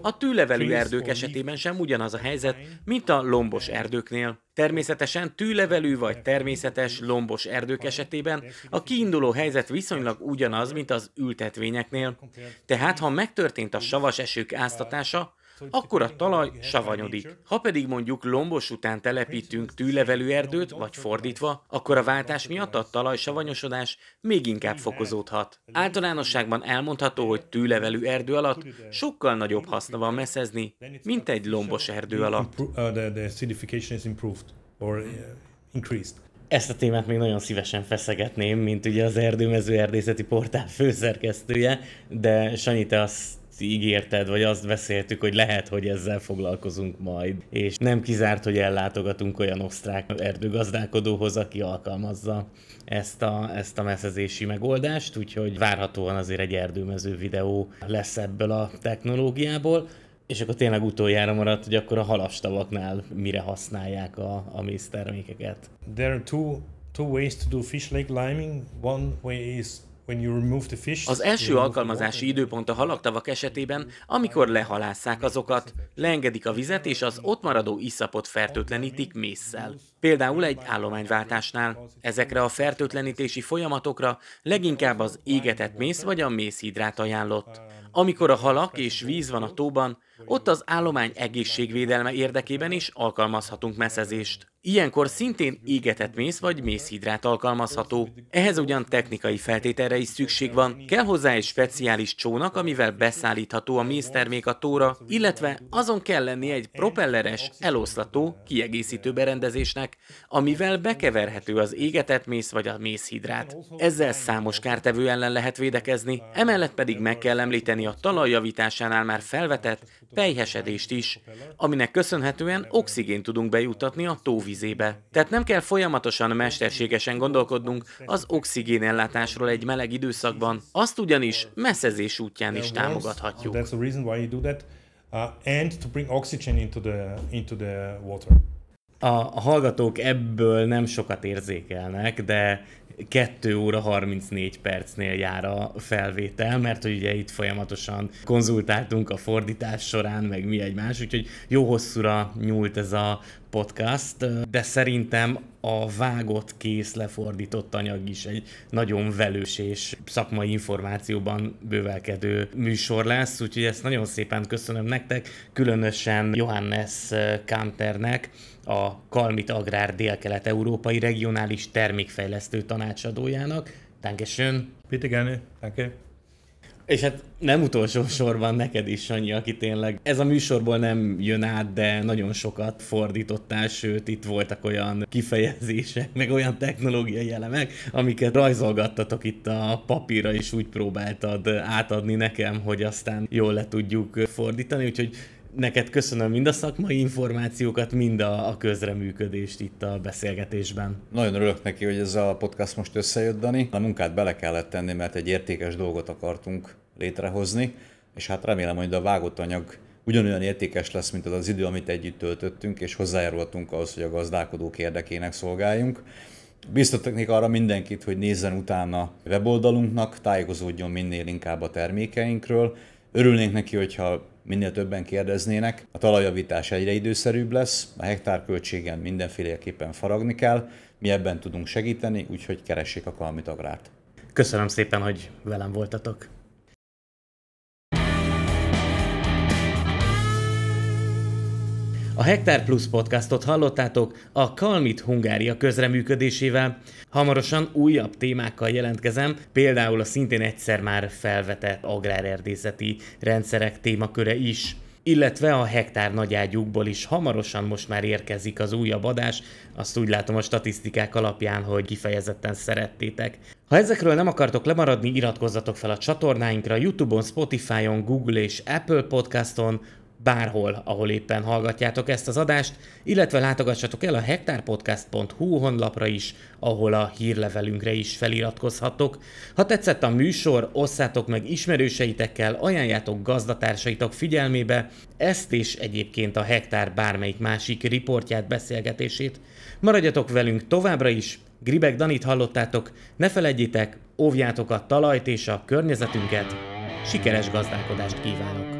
Speaker 2: a tűlevelű erdők esetében sem ugyanaz a helyzet, mint a lombos erdőknél. Természetesen tűlevelű vagy természetes lombos erdők esetében a kiinduló helyzet viszonylag ugyanaz, mint az ültetvényeknél. Tehát, ha megtörtént a savas esők áztatása, akkor a talaj savanyodik. Ha pedig mondjuk lombos után telepítünk tűlevelű erdőt, vagy fordítva, akkor a váltás miatt a talaj savanyosodás még inkább fokozódhat. Általánosságban elmondható, hogy tűlevelű erdő alatt sokkal nagyobb haszna van messzezni, mint egy lombos erdő alatt. Ezt a témát még nagyon szívesen feszegetném, mint ugye az Erdőmező Erdészeti Portál főszerkesztője, de Sanyi, te azt ígérted, vagy azt beszéltük, hogy lehet, hogy ezzel foglalkozunk majd. És nem kizárt, hogy ellátogatunk olyan osztrák erdőgazdálkodóhoz, aki alkalmazza ezt a, ezt a messzezési megoldást, úgyhogy várhatóan azért egy erdőmező videó lesz ebből a technológiából. És akkor tényleg utoljára maradt, hogy akkor a halastavaknál mire használják a, a méztermékeket.
Speaker 5: There are two, two ways to do fish lake liming. One way is
Speaker 2: az első alkalmazási időpont a halaktavak esetében, amikor lehalásszák azokat, leengedik a vizet és az ott maradó iszapot fertőtlenítik mészszel. Például egy állományváltásnál. Ezekre a fertőtlenítési folyamatokra leginkább az égetett mész vagy a mészhidrát ajánlott. Amikor a halak és víz van a tóban, ott az állomány egészségvédelme érdekében is alkalmazhatunk meszezést. Ilyenkor szintén égetett mész vagy mészhidrát alkalmazható. Ehhez ugyan technikai feltételre is szükség van, kell hozzá egy speciális csónak, amivel beszállítható a méztermék a tóra, illetve azon kell lenni egy propelleres, eloszlató, kiegészítő berendezésnek, amivel bekeverhető az égetett mész vagy a mészhidrát. Ezzel számos kártevő ellen lehet védekezni, emellett pedig meg kell említeni a talajjavításánál már felvetett pejhesedést is, aminek köszönhetően oxigént tudunk bejutatni a tóvizébe. Tehát nem kell folyamatosan mesterségesen gondolkodnunk az oxigénellátásról egy meleg időszakban, azt ugyanis messzezés útján is támogathatjuk.
Speaker 5: Uh,
Speaker 2: a hallgatók ebből nem sokat érzékelnek, de 2 óra 34 percnél jár a felvétel, mert hogy ugye itt folyamatosan konzultáltunk a fordítás során, meg mi egymás, úgyhogy jó hosszúra nyúlt ez a podcast, de szerintem a vágott kész lefordított anyag is egy nagyon velős és szakmai információban bővelkedő műsor lesz, úgyhogy ezt nagyon szépen köszönöm nektek, különösen Johannes Kanternek, a Kalmit Agrár Dél-Kelet-Európai Regionális Termékfejlesztő Tanácsadójának. Dankeschön.
Speaker 5: Bitte gerne. Danke.
Speaker 2: És hát nem utolsó sorban neked is, Sanyi, aki tényleg ez a műsorból nem jön át, de nagyon sokat fordítottál, sőt itt voltak olyan kifejezések, meg olyan technológiai elemek, amiket rajzolgattatok itt a papírra, és úgy próbáltad átadni nekem, hogy aztán jól le tudjuk fordítani, úgyhogy neked köszönöm mind a szakmai információkat, mind a, a közreműködést itt a beszélgetésben.
Speaker 4: Nagyon örülök neki, hogy ez a podcast most összejött, Dani. A munkát bele kellett tenni, mert egy értékes dolgot akartunk létrehozni, és hát remélem, hogy a vágott anyag ugyanolyan értékes lesz, mint az az idő, amit együtt töltöttünk, és hozzájárultunk ahhoz, hogy a gazdálkodók érdekének szolgáljunk. Biztatok arra mindenkit, hogy nézzen utána weboldalunknak, tájékozódjon minél inkább a termékeinkről. Örülnénk neki, hogyha minél többen kérdeznének. A talajjavítás egyre időszerűbb lesz, a hektárköltségen mindenféleképpen faragni kell, mi ebben tudunk segíteni, úgyhogy keressék a Kalmit Agrárt.
Speaker 2: Köszönöm szépen, hogy velem voltatok. A Hektár Plus podcastot hallottátok a Kalmit Hungária közreműködésével. Hamarosan újabb témákkal jelentkezem, például a szintén egyszer már felvetett agrárerdészeti rendszerek témaköre is illetve a hektár nagyágyúkból is hamarosan most már érkezik az újabb adás, azt úgy látom a statisztikák alapján, hogy kifejezetten szerettétek. Ha ezekről nem akartok lemaradni, iratkozzatok fel a csatornáinkra Youtube-on, Spotify-on, Google és Apple Podcaston, bárhol, ahol éppen hallgatjátok ezt az adást, illetve látogassatok el a hektárpodcast.hu honlapra is, ahol a hírlevelünkre is feliratkozhatok. Ha tetszett a műsor, osszátok meg ismerőseitekkel, ajánljátok gazdatársaitok figyelmébe ezt és egyébként a hektár bármelyik másik riportját, beszélgetését. Maradjatok velünk továbbra is, Gribek Danit hallottátok, ne felejtjétek, óvjátok a talajt és a környezetünket, sikeres gazdálkodást kívánok!